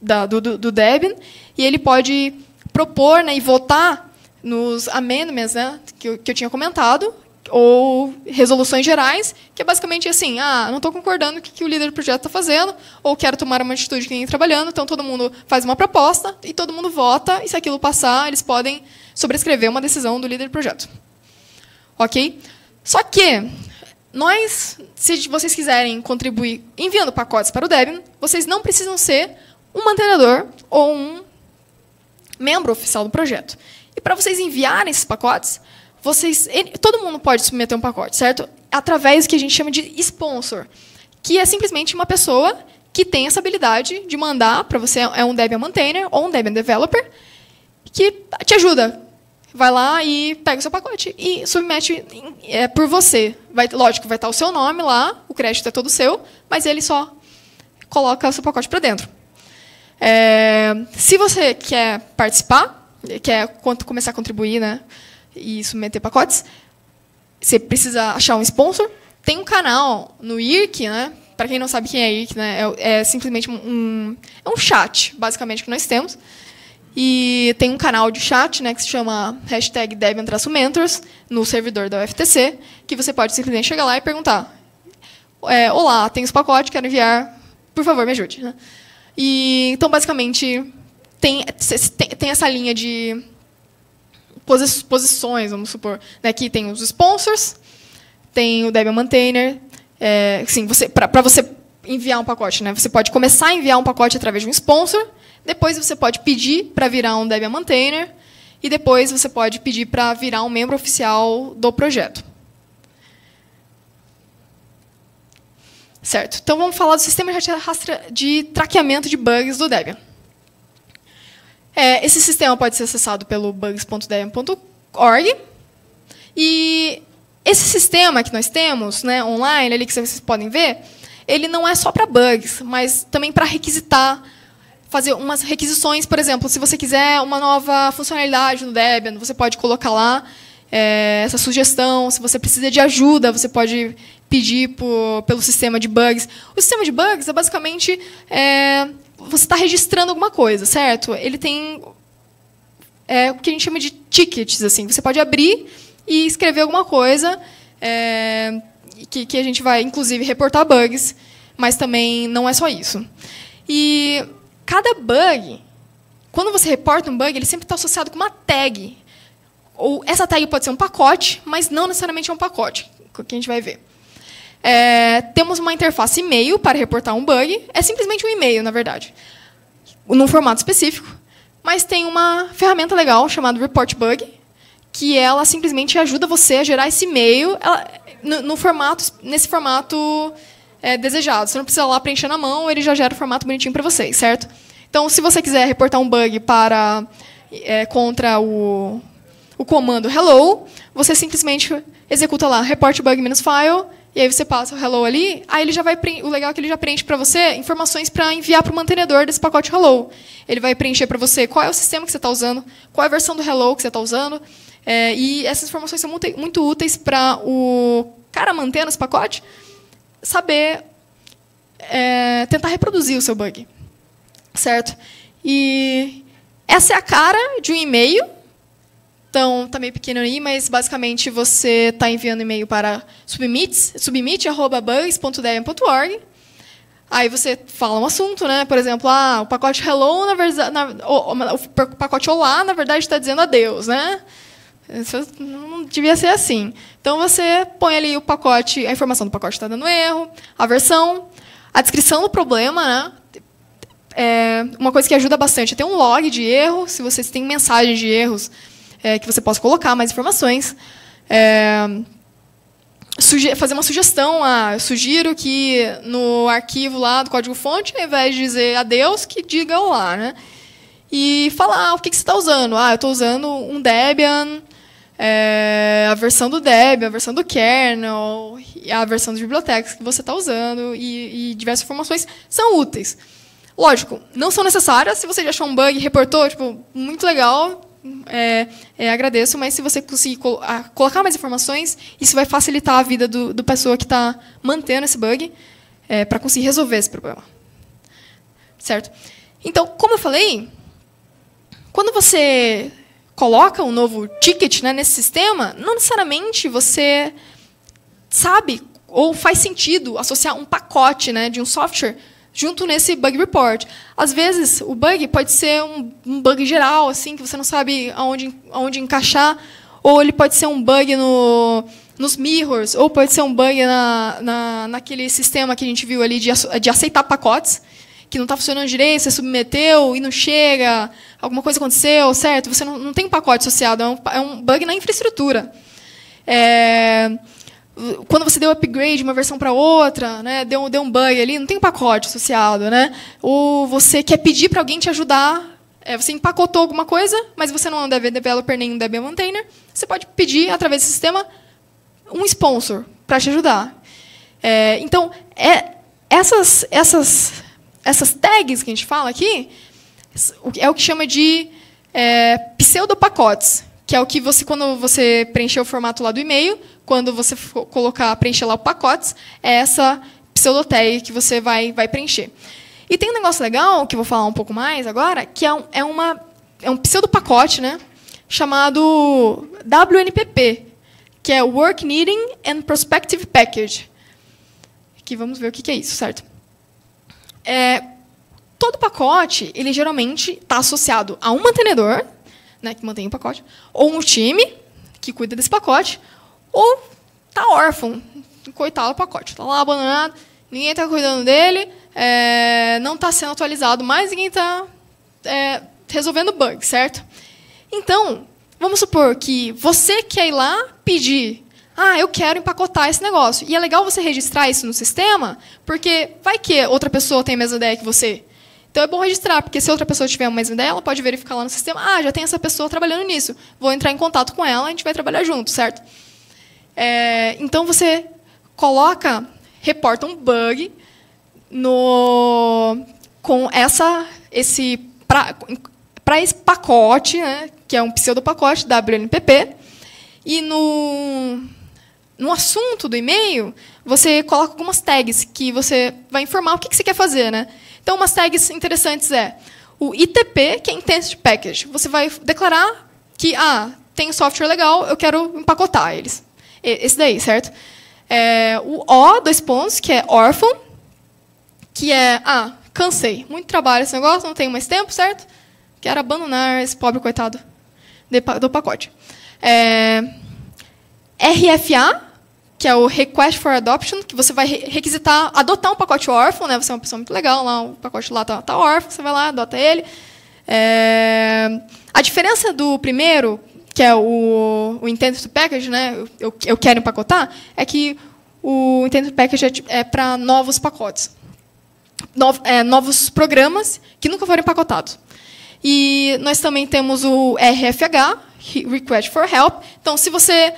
A: da, do, do Debian e ele pode propor né, e votar nos amendments né, que, eu, que eu tinha comentado, ou resoluções gerais, que é basicamente assim, ah, não estou concordando com o que, o líder do projeto está fazendo, ou quero tomar uma atitude que ninguém trabalhando, então todo mundo faz uma proposta e todo mundo vota, e se aquilo passar, eles podem sobrescrever uma decisão do líder do projeto. Ok? Só que nós, se vocês quiserem contribuir enviando pacotes para o Debian, vocês não precisam ser um mantenedor ou um membro oficial do projeto. E para vocês enviarem esses pacotes, vocês, todo mundo pode submeter um pacote, certo? Através do que a gente chama de sponsor, que é simplesmente uma pessoa que tem essa habilidade de mandar para você é um Debian maintainer ou um Debian developer que te ajuda. Vai lá e pega o seu pacote e submete é, por você. Vai, lógico, vai estar o seu nome lá, o crédito é todo seu, mas ele só coloca o seu pacote para dentro. É, se você quer participar, quer começar a contribuir né, e submeter pacotes, você precisa achar um sponsor. Tem um canal no IRC, né? Para quem não sabe quem é IRC, né? É, é simplesmente um, é um chat, basicamente, que nós temos. E tem um canal de chat né, que se chama hashtag Debian-Mentors no servidor da UFTC, que você pode simplesmente chegar lá e perguntar é, Olá, tenho esse pacote, quero enviar, por favor, me ajude. Né? E, então, basicamente, tem, tem essa linha de posições, vamos supor. Né? Aqui tem os sponsors, tem o Debian Maintainer. É, sim, você, para você enviar um pacote, né? você pode começar a enviar um pacote através de um sponsor, depois você pode pedir para virar um Debian Maintainer, e depois você pode pedir para virar um membro oficial do projeto. Certo. Então vamos falar do sistema de traqueamento de bugs do Debian. É, esse sistema pode ser acessado pelo bugs.debian.org. E esse sistema que nós temos, né, online, ali que vocês podem ver, ele não é só para bugs, mas também para requisitar, fazer umas requisições, por exemplo, se você quiser uma nova funcionalidade no Debian, você pode colocar lá é, essa sugestão. Se você precisa de ajuda, você pode pedir por, pelo sistema de bugs. O sistema de bugs é basicamente é, você está registrando alguma coisa, certo? Ele tem é, o que a gente chama de tickets. assim. Você pode abrir e escrever alguma coisa é, que, que a gente vai, inclusive, reportar bugs, mas também não é só isso. E cada bug, quando você reporta um bug, ele sempre está associado com uma tag. Ou essa tag pode ser um pacote, mas não necessariamente é um pacote, que a gente vai ver. É, temos uma interface e-mail para reportar um bug. É simplesmente um e-mail, na verdade, num formato específico. Mas tem uma ferramenta legal chamada Report Bug, que ela simplesmente ajuda você a gerar esse e-mail no, no, formato, nesse formato é, desejado. Você não precisa lá preencher na mão, ele já gera o formato bonitinho para vocês, certo? Então, se você quiser reportar um bug para é, contra o, o comando hello, você simplesmente executa lá report bug file, e aí você passa o hello ali, aí ele já vai o legal é que ele já preenche para você informações para enviar para o mantenedor desse pacote hello. Ele vai preencher para você qual é o sistema que você está usando, qual é a versão do hello que você está usando, é, e essas informações são muito, muito úteis para o cara mantendo esse pacote saber é, tentar reproduzir o seu bug, certo? E essa é a cara de um e-mail. Então, está meio pequeno aí, mas basicamente você está enviando e-mail para submit.bugs.debian.org. Aí você fala um assunto, né? Por exemplo, ah, o pacote hello, na verdade, o, o pacote olá, na verdade, está dizendo adeus, né? Isso não devia ser assim. Então você põe ali o pacote, a informação do pacote está dando erro, a versão, a descrição do problema, né? É uma coisa que ajuda bastante é ter um log de erro, se vocês têm mensagens de erros é, que você possa colocar mais informações. É, fazer uma sugestão. Ah, eu sugiro que no arquivo lá do código-fonte, ao invés de dizer adeus, que diga olá. Né? E falar ah, o que, que você está usando. Ah, eu estou usando um Debian é, a versão do Debian, a versão do kernel, a versão das bibliotecas que você está usando e, e, diversas informações são úteis. Lógico, não são necessárias. Se você já achou um bug reportou, tipo, muito legal, é, é, agradeço, mas se você conseguir col a, colocar mais informações, isso vai facilitar a vida do, do pessoa que está mantendo esse bug é, para conseguir resolver esse problema. Certo? Então, como eu falei, quando você coloca um novo ticket né, nesse sistema, não necessariamente você sabe ou faz sentido associar um pacote né, de um software junto nesse bug report. Às vezes, o bug pode ser um, um bug geral, assim, que você não sabe aonde, aonde encaixar, ou ele pode ser um bug no, nos mirrors, ou pode ser um bug na, na, naquele sistema que a gente viu ali de, de aceitar pacotes que não está funcionando direito, você submeteu e não chega, alguma coisa aconteceu, certo? Você não, não tem um pacote associado, é um, é um bug na infraestrutura. É, quando você deu upgrade de uma versão para outra, né, deu, deu um bug ali, não tem um pacote associado. Né? Ou você quer pedir para alguém te ajudar, é, você empacotou alguma coisa, mas você não é um Debian Developer nem um Debian Maintainer, você pode pedir, através do sistema, um sponsor para te ajudar. É, então, é, essas, essas essas tags que a gente fala aqui é o que chama de é, pseudopacotes, que é o que você, quando você preencher o formato lá do e-mail, quando você for colocar, preencher lá o pacotes, é essa pseudotag que você vai, vai preencher. E tem um negócio legal, que eu vou falar um pouco mais agora, que é um, é uma, é um pseudopacote né, chamado WNPP, que é Work Needing and Prospective Package. Aqui vamos ver o que é isso, certo? É, todo pacote, ele geralmente está associado a um mantenedor, né, que mantém o pacote, ou um time que cuida desse pacote, ou está órfão, coitado do pacote, está lá abandonado, ninguém está cuidando dele, é, não está sendo atualizado mais, ninguém está é, resolvendo bug, certo? Então, vamos supor que você quer ir lá pedir ah, eu quero empacotar esse negócio. E é legal você registrar isso no sistema, porque vai que outra pessoa tem a mesma ideia que você. Então é bom registrar, porque se outra pessoa tiver a mesma ideia, ela pode verificar lá no sistema. Ah, já tem essa pessoa trabalhando nisso. Vou entrar em contato com ela, a gente vai trabalhar junto, certo? É, então você coloca, reporta um bug no, com essa, esse para esse pacote, né, que é um pseudo pacote WNPP, e no no assunto do e-mail, você coloca algumas tags que você vai informar o que você quer fazer. Né? Então, umas tags interessantes é o ITP, que é Intensity Package. Você vai declarar que ah, tem software legal, eu quero empacotar eles. Esse daí, certo? É, o O, dois pontos, que é Orphan, que é, ah, cansei, muito trabalho esse negócio, não tenho mais tempo, certo? Quero abandonar esse pobre coitado do pacote. É, RFA, que é o Request for Adoption, que você vai requisitar, adotar um pacote órfão, né? Você é uma pessoa muito legal, lá, o pacote lá está tá órfão, você vai lá, adota ele. É... A diferença do primeiro, que é o, o Intent to Package, né? Eu, eu quero empacotar, é que o Intent to Package é, é para novos pacotes. é, novos programas que nunca foram empacotados. E nós também temos o RFH, request for help. Então, se você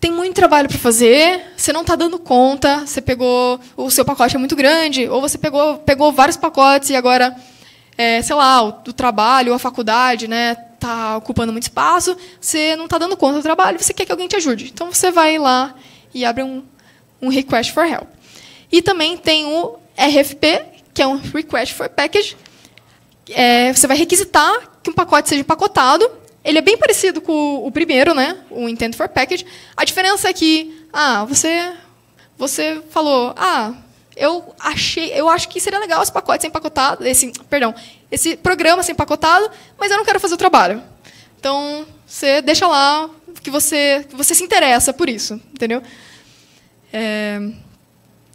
A: tem muito trabalho para fazer, você não está dando conta, você pegou o seu pacote é muito grande, ou você pegou, pegou vários pacotes e agora, é, sei lá, o, o trabalho, a faculdade, né, está ocupando muito espaço, você não está dando conta do trabalho, você quer que alguém te ajude. Então você vai lá e abre um, um request for help. E também tem o RFP, que é um request for package. É, você vai requisitar que um pacote seja empacotado. Ele é bem parecido com o primeiro, né, o intent for package. A diferença é que, ah, você, você falou, ah, eu achei, eu acho que seria legal esse pacote ser empacotado, esse, perdão, esse programa ser empacotado, mas eu não quero fazer o trabalho. Então, você deixa lá que você, que você se interessa por isso, entendeu? É,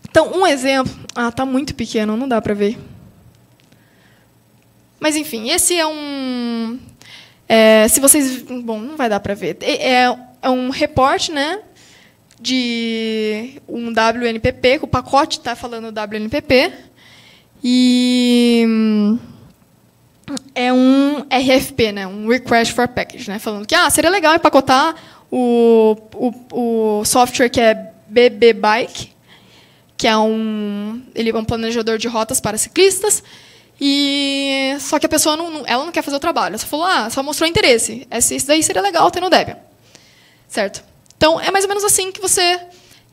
A: então, um exemplo... Ah, está muito pequeno, não dá para ver. Mas, enfim, esse é um... É, se vocês... Bom, não vai dar para ver. É, é um reporte né, de um WNPP, o pacote está falando WNPP, e é um RFP, né, um Request for Package, né, falando que ah, seria legal empacotar o, o, o software que é BB Bike, que é um, ele é um planejador de rotas para ciclistas, e só que a pessoa não, ela não quer fazer o trabalho. Ela só falou, ah, só mostrou interesse. Esse daí seria legal ter no Debian, certo? Então é mais ou menos assim que você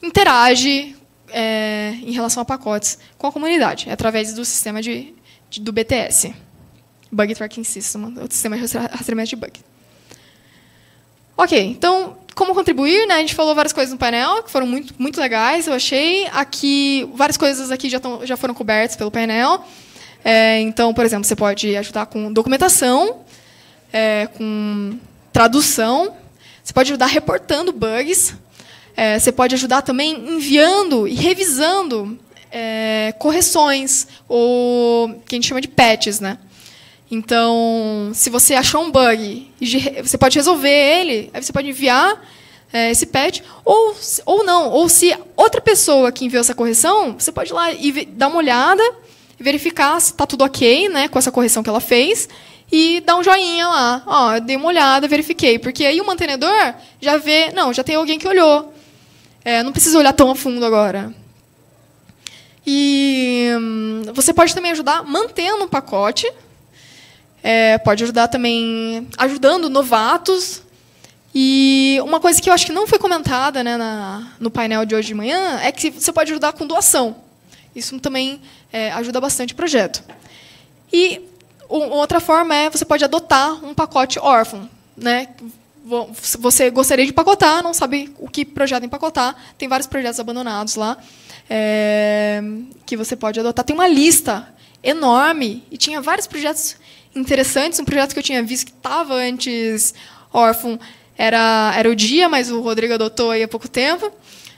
A: interage é, em relação a pacotes com a comunidade, através do sistema de, de, do BTS, Bug Tracking System, o sistema de rastreamento de bug. Ok, então como contribuir, né? A gente falou várias coisas no painel que foram muito, muito legais, eu achei. Aqui, várias coisas aqui já, tão, já foram cobertas pelo painel. É, então, por exemplo, você pode ajudar com documentação, é, com tradução, você pode ajudar reportando bugs, é, você pode ajudar também enviando e revisando é, correções, ou que a gente chama de patches, né? Então, se você achou um bug, você pode resolver ele, aí você pode enviar é, esse patch, ou, ou não. Ou se outra pessoa que enviou essa correção, você pode ir lá e dar uma olhada verificar se está tudo ok né, com essa correção que ela fez e dar um joinha lá. Ó, eu dei uma olhada, verifiquei. Porque aí o mantenedor já vê, não, já tem alguém que olhou. É, não precisa olhar tão a fundo agora. E hum, você pode também ajudar mantendo o pacote, é, pode ajudar também ajudando novatos. E uma coisa que eu acho que não foi comentada né, na, no painel de hoje de manhã é que você pode ajudar com doação. Isso também é, ajuda bastante o projeto. E outra forma é você pode adotar um pacote órfão. Né? Você gostaria de empacotar, não sabe o que projeto empacotar. Tem vários projetos abandonados lá é, que você pode adotar. Tem uma lista enorme e tinha vários projetos interessantes. Um projeto que eu tinha visto que estava antes órfão era, era o Dia, mas o Rodrigo adotou aí há pouco tempo.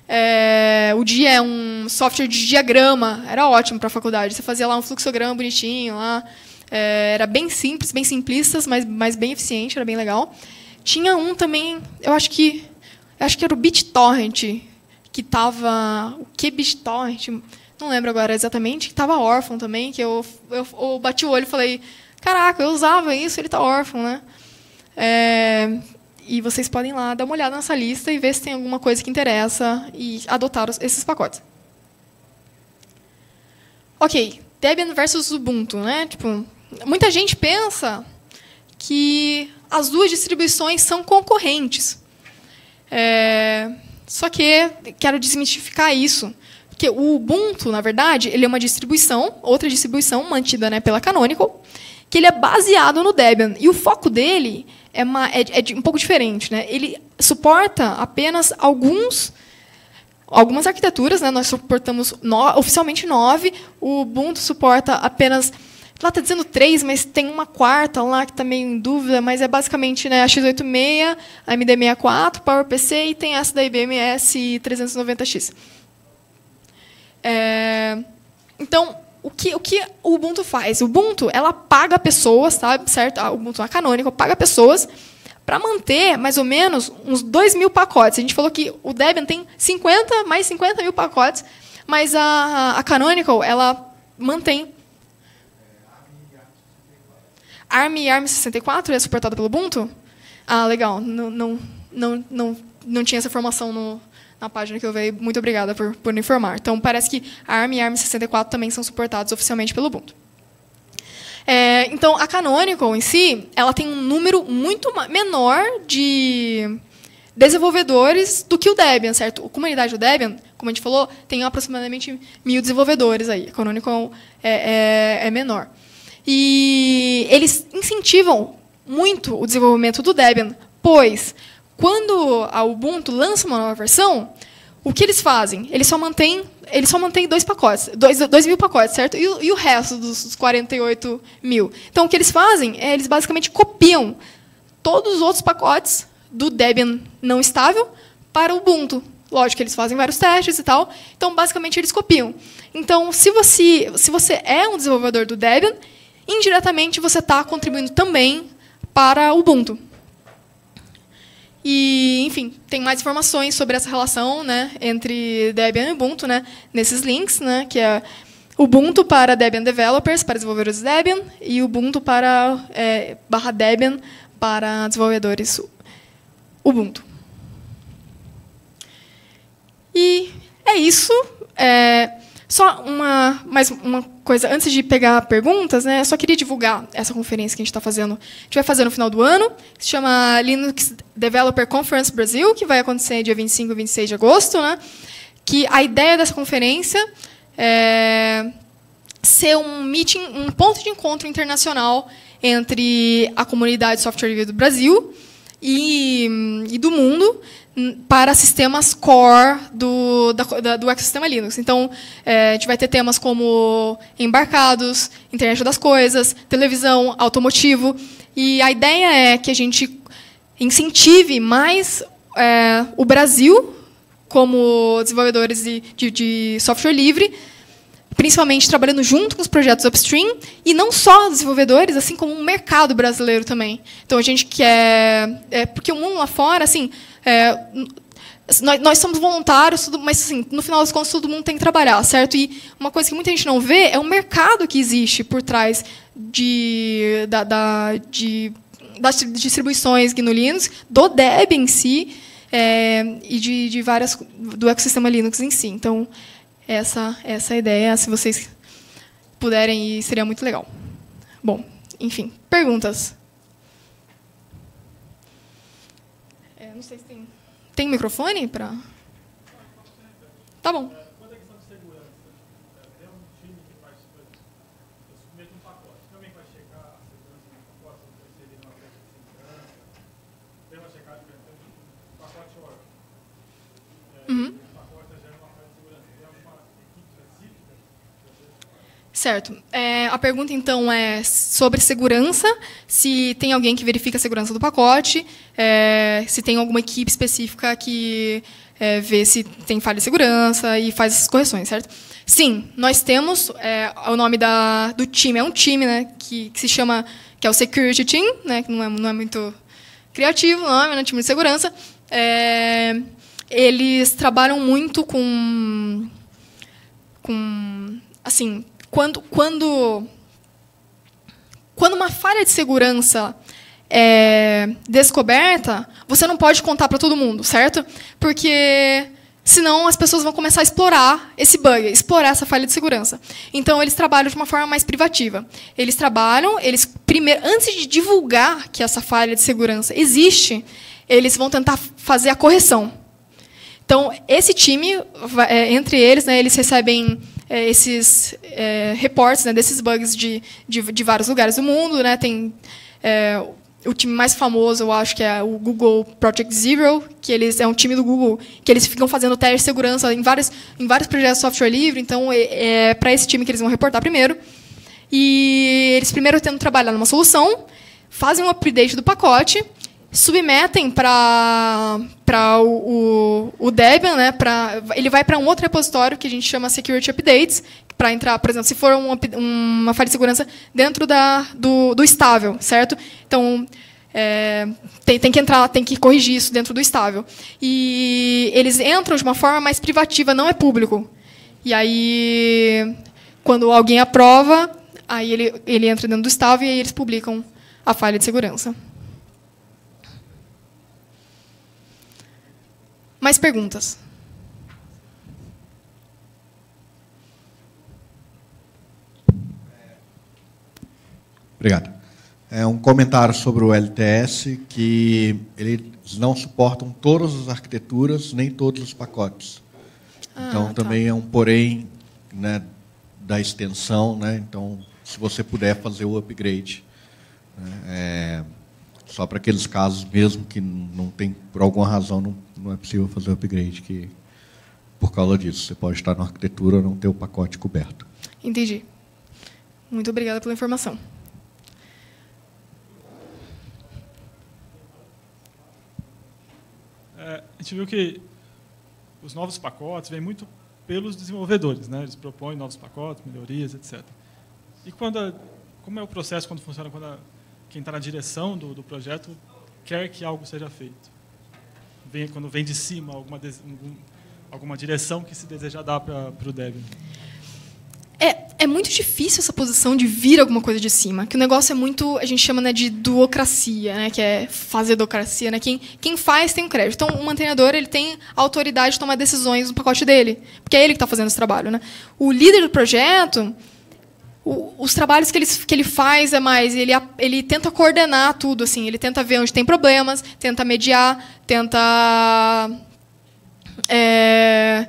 A: É, o Dia é um software de diagrama, era ótimo para a faculdade. Você fazia lá um fluxograma bonitinho, lá. É, era bem simples, bem simplistas, mas, mas bem eficiente, era bem legal. Tinha um também, eu acho que eu acho que era o BitTorrent, que estava o que BitTorrent, não lembro agora exatamente, que estava órfão também, que eu, eu, eu bati o olho e falei, caraca, eu usava isso, ele está órfão, né? É, e vocês podem lá dar uma olhada nessa lista e ver se tem alguma coisa que interessa e adotar esses pacotes. Ok, Debian versus Ubuntu, né? Tipo, muita gente pensa que as duas distribuições são concorrentes. É, só que quero desmistificar isso, porque o Ubuntu, na verdade, ele é uma distribuição, outra distribuição mantida né, pela Canonical, que ele é baseado no Debian. E o foco dele é, uma, é, é um pouco diferente. Né? Ele suporta apenas alguns algumas arquiteturas, né? nós suportamos no, oficialmente nove, o Ubuntu suporta apenas, lá está dizendo três, mas tem uma quarta lá que está meio em dúvida, mas é basicamente né, a x86, a MD64, PowerPC e tem essa da IBM S390X. É, então, o que, o que o Ubuntu faz? O Ubuntu ela paga pessoas, tá? certo? O Ubuntu é canônico, paga pessoas para manter mais ou menos uns 2 mil pacotes. A gente falou que o Debian tem 50, mais 50 mil pacotes, mas a, a Canonical ela mantém. ARM e ARM64 é suportado pelo Ubuntu? Ah, legal. Não, não, não, não, não tinha essa informação no, na página que eu vi. Muito obrigada por, por me informar. Então, parece que ARM e ARM64 também são suportados oficialmente pelo Ubuntu. É, então, a Canonical em si, ela tem um número muito menor de desenvolvedores do que o Debian, certo? A comunidade do Debian, como a gente falou, tem aproximadamente mil desenvolvedores aí. A Canonical é, é, é menor. E eles incentivam muito o desenvolvimento do Debian, pois quando a Ubuntu lança uma nova versão, o que eles fazem? Eles só mantêm, eles só mantêm dois pacotes, dois, dois mil pacotes, certo? E, e o resto dos 48 mil. Então, o que eles fazem é eles basicamente copiam todos os outros pacotes do Debian não estável para o Ubuntu. Lógico que eles fazem vários testes e tal. Então, basicamente, eles copiam. Então, se você, se você é um desenvolvedor do Debian, indiretamente você está contribuindo também para o Ubuntu. E, enfim, tem mais informações sobre essa relação né, entre Debian e Ubuntu né, nesses links, né, que é Ubuntu para Debian Developers, para desenvolvedores Debian, e Ubuntu para é, barra Debian para desenvolvedores Ubuntu. E é isso. É, só uma, mais uma coisa, antes de pegar perguntas, né, só queria divulgar essa conferência que a gente está fazendo. A gente vai fazer no final do ano, que se chama Linux Developer Conference Brasil, que vai acontecer dia 25 e 26 de agosto. Né, que a ideia dessa conferência é ser um meeting, um ponto de encontro internacional entre a comunidade de software livre do Brasil e, e do mundo, para sistemas core do, da, do ecossistema Linux. Então, é, a gente vai ter temas como embarcados, internet das coisas, televisão, automotivo. E a ideia é que a gente incentive mais é, o Brasil, como desenvolvedores de, de, de software livre, principalmente trabalhando junto com os projetos upstream, e não só desenvolvedores, assim como o mercado brasileiro também. Então, a gente quer... É, porque o mundo lá fora, assim, é, nós, nós, somos voluntários, tudo, mas assim, no final das contas todo mundo tem que trabalhar, certo? E uma coisa que muita gente não vê é o mercado que existe por trás de, da, da, de, das distribuições GNU Linux, do Debian em si é, e de, de várias do ecossistema Linux em si. Então essa essa é ideia, se vocês puderem seria muito legal. Bom, enfim, perguntas. Não sei se tem. Tem microfone para. Tá bom. Quanto à questão de segurança, é um time que faz eu submeto um pacote. Também vai checar a segurança do pacote, se vai ser uma peça de segurança. Tem uma checagem, o pacote ora. Uhum. Certo. É, a pergunta, então, é sobre segurança, se tem alguém que verifica a segurança do pacote, é, se tem alguma equipe específica que é, vê se tem falha de segurança e faz as correções, certo? Sim, nós temos, é, o nome da, do time é um time né, que, que, se chama, que é o Security Team, né, que não é, não é muito criativo o nome, é um time de segurança. É, eles trabalham muito com, com assim, quando, quando, quando uma falha de segurança é descoberta, você não pode contar para todo mundo, certo? Porque senão as pessoas vão começar a explorar esse bug, explorar essa falha de segurança. Então eles trabalham de uma forma mais privativa. Eles trabalham, eles primeiro, antes de divulgar que essa falha de segurança existe, eles vão tentar fazer a correção. Então esse time, é, entre eles, né, eles recebem é, esses é, reportes né, desses bugs de, de, de, vários lugares do mundo. Né? Tem é, o time mais famoso, eu acho que é o Google Project Zero, que eles é um time do Google que eles ficam fazendo teste de segurança em vários, em vários projetos de software livre. Então, é, é para esse time que eles vão reportar primeiro. E eles primeiro tentam trabalhar numa solução, fazem um update do pacote submetem para para o, o, o, Debian, né, pra, ele vai para um outro repositório que a gente chama Security Updates, para entrar, por exemplo, se for uma, uma falha de segurança dentro da, do, do estável, certo? Então, é, tem, tem que entrar, tem que corrigir isso dentro do estável. E eles entram de uma forma mais privativa, não é público. E aí, quando alguém aprova, aí ele, ele entra dentro do estável e aí eles publicam a falha de segurança. Mais perguntas?
B: Obrigado. É um comentário sobre o LTS que eles não suportam todas as arquiteturas nem todos os pacotes. Ah, então tá. também é um porém né, da extensão, né? Então se você puder fazer o upgrade, né, é, só para aqueles casos mesmo que não tem por alguma razão não, não é possível fazer upgrade que por causa disso você pode estar na arquitetura não ter o pacote coberto.
A: Entendi. Muito obrigada pela informação.
C: É, a gente viu que os novos pacotes vêm muito pelos desenvolvedores, né? Eles propõem novos pacotes, melhorias, etc. E quando a, como é o processo quando funciona quando a, quem está na direção do, do, projeto quer que algo seja feito? Vem, quando vem de cima alguma, alguma direção que se deseja dar para o Debian?
A: É, é muito difícil essa posição de vir alguma coisa de cima, que o negócio é muito, a gente chama né, de duocracia, né, que é fazedocracia, né, quem, quem faz tem o crédito. Então, o mantenedor ele tem a autoridade de tomar decisões no pacote dele, porque é ele que está fazendo esse trabalho. Né. O líder do projeto, os trabalhos que ele, que ele faz é mais, ele, ele tenta coordenar tudo, assim, ele tenta ver onde tem problemas, tenta mediar, tenta... É,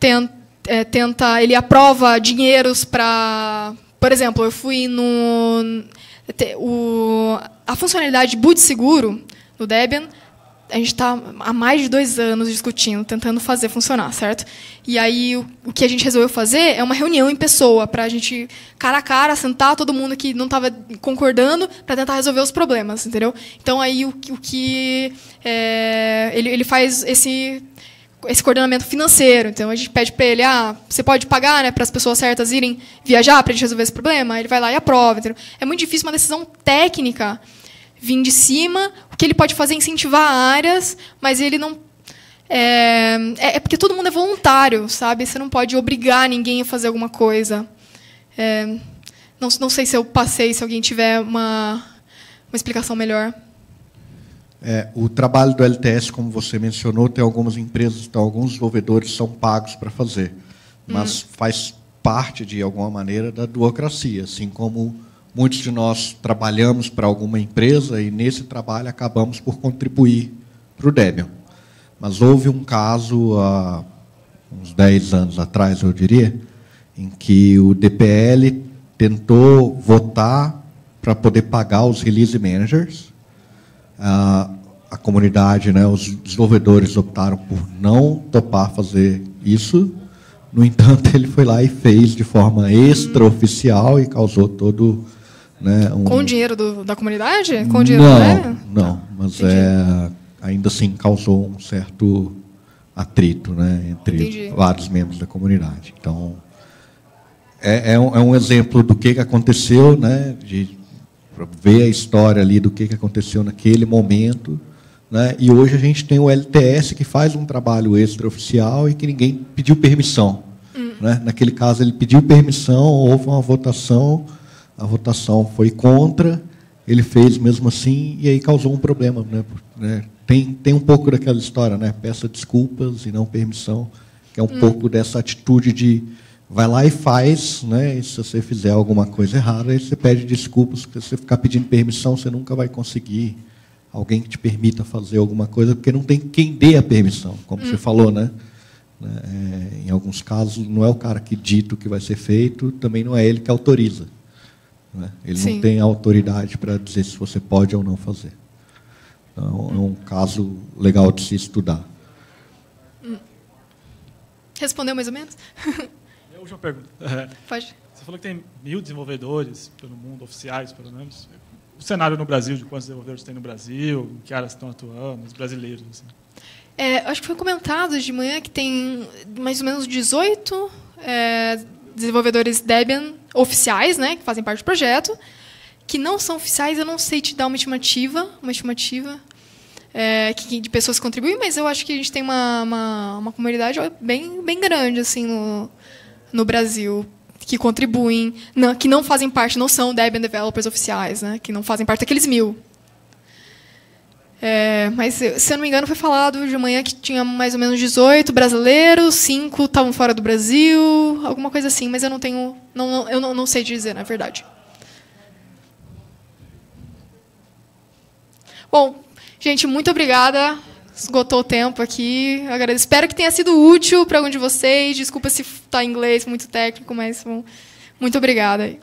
A: tenta é, tenta, ele aprova dinheiros para, por exemplo, eu fui no o, a funcionalidade boot seguro no Debian, a gente está há mais de dois anos discutindo, tentando fazer funcionar, certo? E aí o, o que a gente resolveu fazer é uma reunião em pessoa para a gente cara a cara sentar todo mundo que não estava concordando para tentar resolver os problemas, entendeu? Então aí o, o que é, ele, ele faz esse esse coordenamento financeiro. Então a gente pede para ele, ah, você pode pagar, né, para as pessoas certas irem viajar para a gente resolver esse problema. Ele vai lá e aprova. Entendeu? É muito difícil uma decisão técnica vir de cima. O que ele pode fazer é incentivar áreas, mas ele não é, é, é, porque todo mundo é voluntário, sabe? Você não pode obrigar ninguém a fazer alguma coisa. É, não, não sei se eu passei, se alguém tiver uma, uma explicação melhor.
B: É, o trabalho do LTS, como você mencionou, tem algumas empresas, então, alguns desenvolvedores são pagos para fazer, mas hum. faz parte, de alguma maneira, da duocracia, assim como muitos de nós trabalhamos para alguma empresa e, nesse trabalho, acabamos por contribuir para o Debian. Mas houve um caso, há uns 10 anos atrás, eu diria, em que o DPL tentou votar para poder pagar os release managers, a, a comunidade, né, os desenvolvedores optaram por não topar fazer isso. No entanto, [LAUGHS] ele foi lá e fez de forma extraoficial e causou todo. Né, um...
A: Com o dinheiro do, da comunidade? Com o dinheiro
B: não, do Não, mas é, ainda assim causou um certo atrito né, entre Entendi. vários membros da comunidade. Então, é, é, um, é um exemplo do que aconteceu, né, de ver a história ali do que, que aconteceu naquele momento. Né? E hoje a gente tem o LTS que faz um trabalho extraoficial e que ninguém pediu permissão. Hum. Né? Naquele caso, ele pediu permissão, houve uma votação, a votação foi contra, ele fez mesmo assim e aí causou um problema. Né? né? Tem, tem um pouco daquela história, né? peça desculpas e não permissão, que é um hum. pouco dessa atitude de vai lá e faz, né? E se você fizer alguma coisa errada, aí você pede desculpas, porque se você ficar pedindo permissão, você nunca vai conseguir alguém que te permita fazer alguma coisa, porque não tem quem dê a permissão, como hum. você falou, né? É, em alguns casos, não é o cara que dita o que vai ser feito, também não é ele que autoriza. Né? Ele Sim. não tem autoridade para dizer se você pode ou não fazer. Então, é um caso legal de se estudar.
A: Hum. Respondeu mais ou menos? [LAUGHS]
C: última pergunta. É, [LAUGHS] Pode. Você falou que tem mil desenvolvedores pelo mundo, oficiais, pelo menos. O cenário no Brasil, de quantos desenvolvedores tem no Brasil, em que áreas estão atuando, os brasileiros. Assim.
A: É, acho que foi comentado de manhã que tem mais ou menos 18 é, desenvolvedores Debian oficiais, né, que fazem parte do projeto, que não são oficiais. Eu não sei te dar uma estimativa, uma estimativa é, que, de pessoas que contribuem, mas eu acho que a gente tem uma, uma, uma comunidade bem, bem grande assim no, no Brasil que contribuem, não, que não fazem parte, não são Debian developers oficiais, né, que não fazem parte daqueles mil. É, mas, se eu não me engano, foi falado de manhã que tinha mais ou menos 18 brasileiros, 5 estavam fora do Brasil, alguma coisa assim, mas eu não tenho. Não, eu não, não sei dizer, na verdade. Bom, gente, muito obrigada. Esgotou o tempo aqui. Agradeço. Espero que tenha sido útil para algum de vocês. Desculpa se está em inglês muito técnico, mas bom, muito obrigada.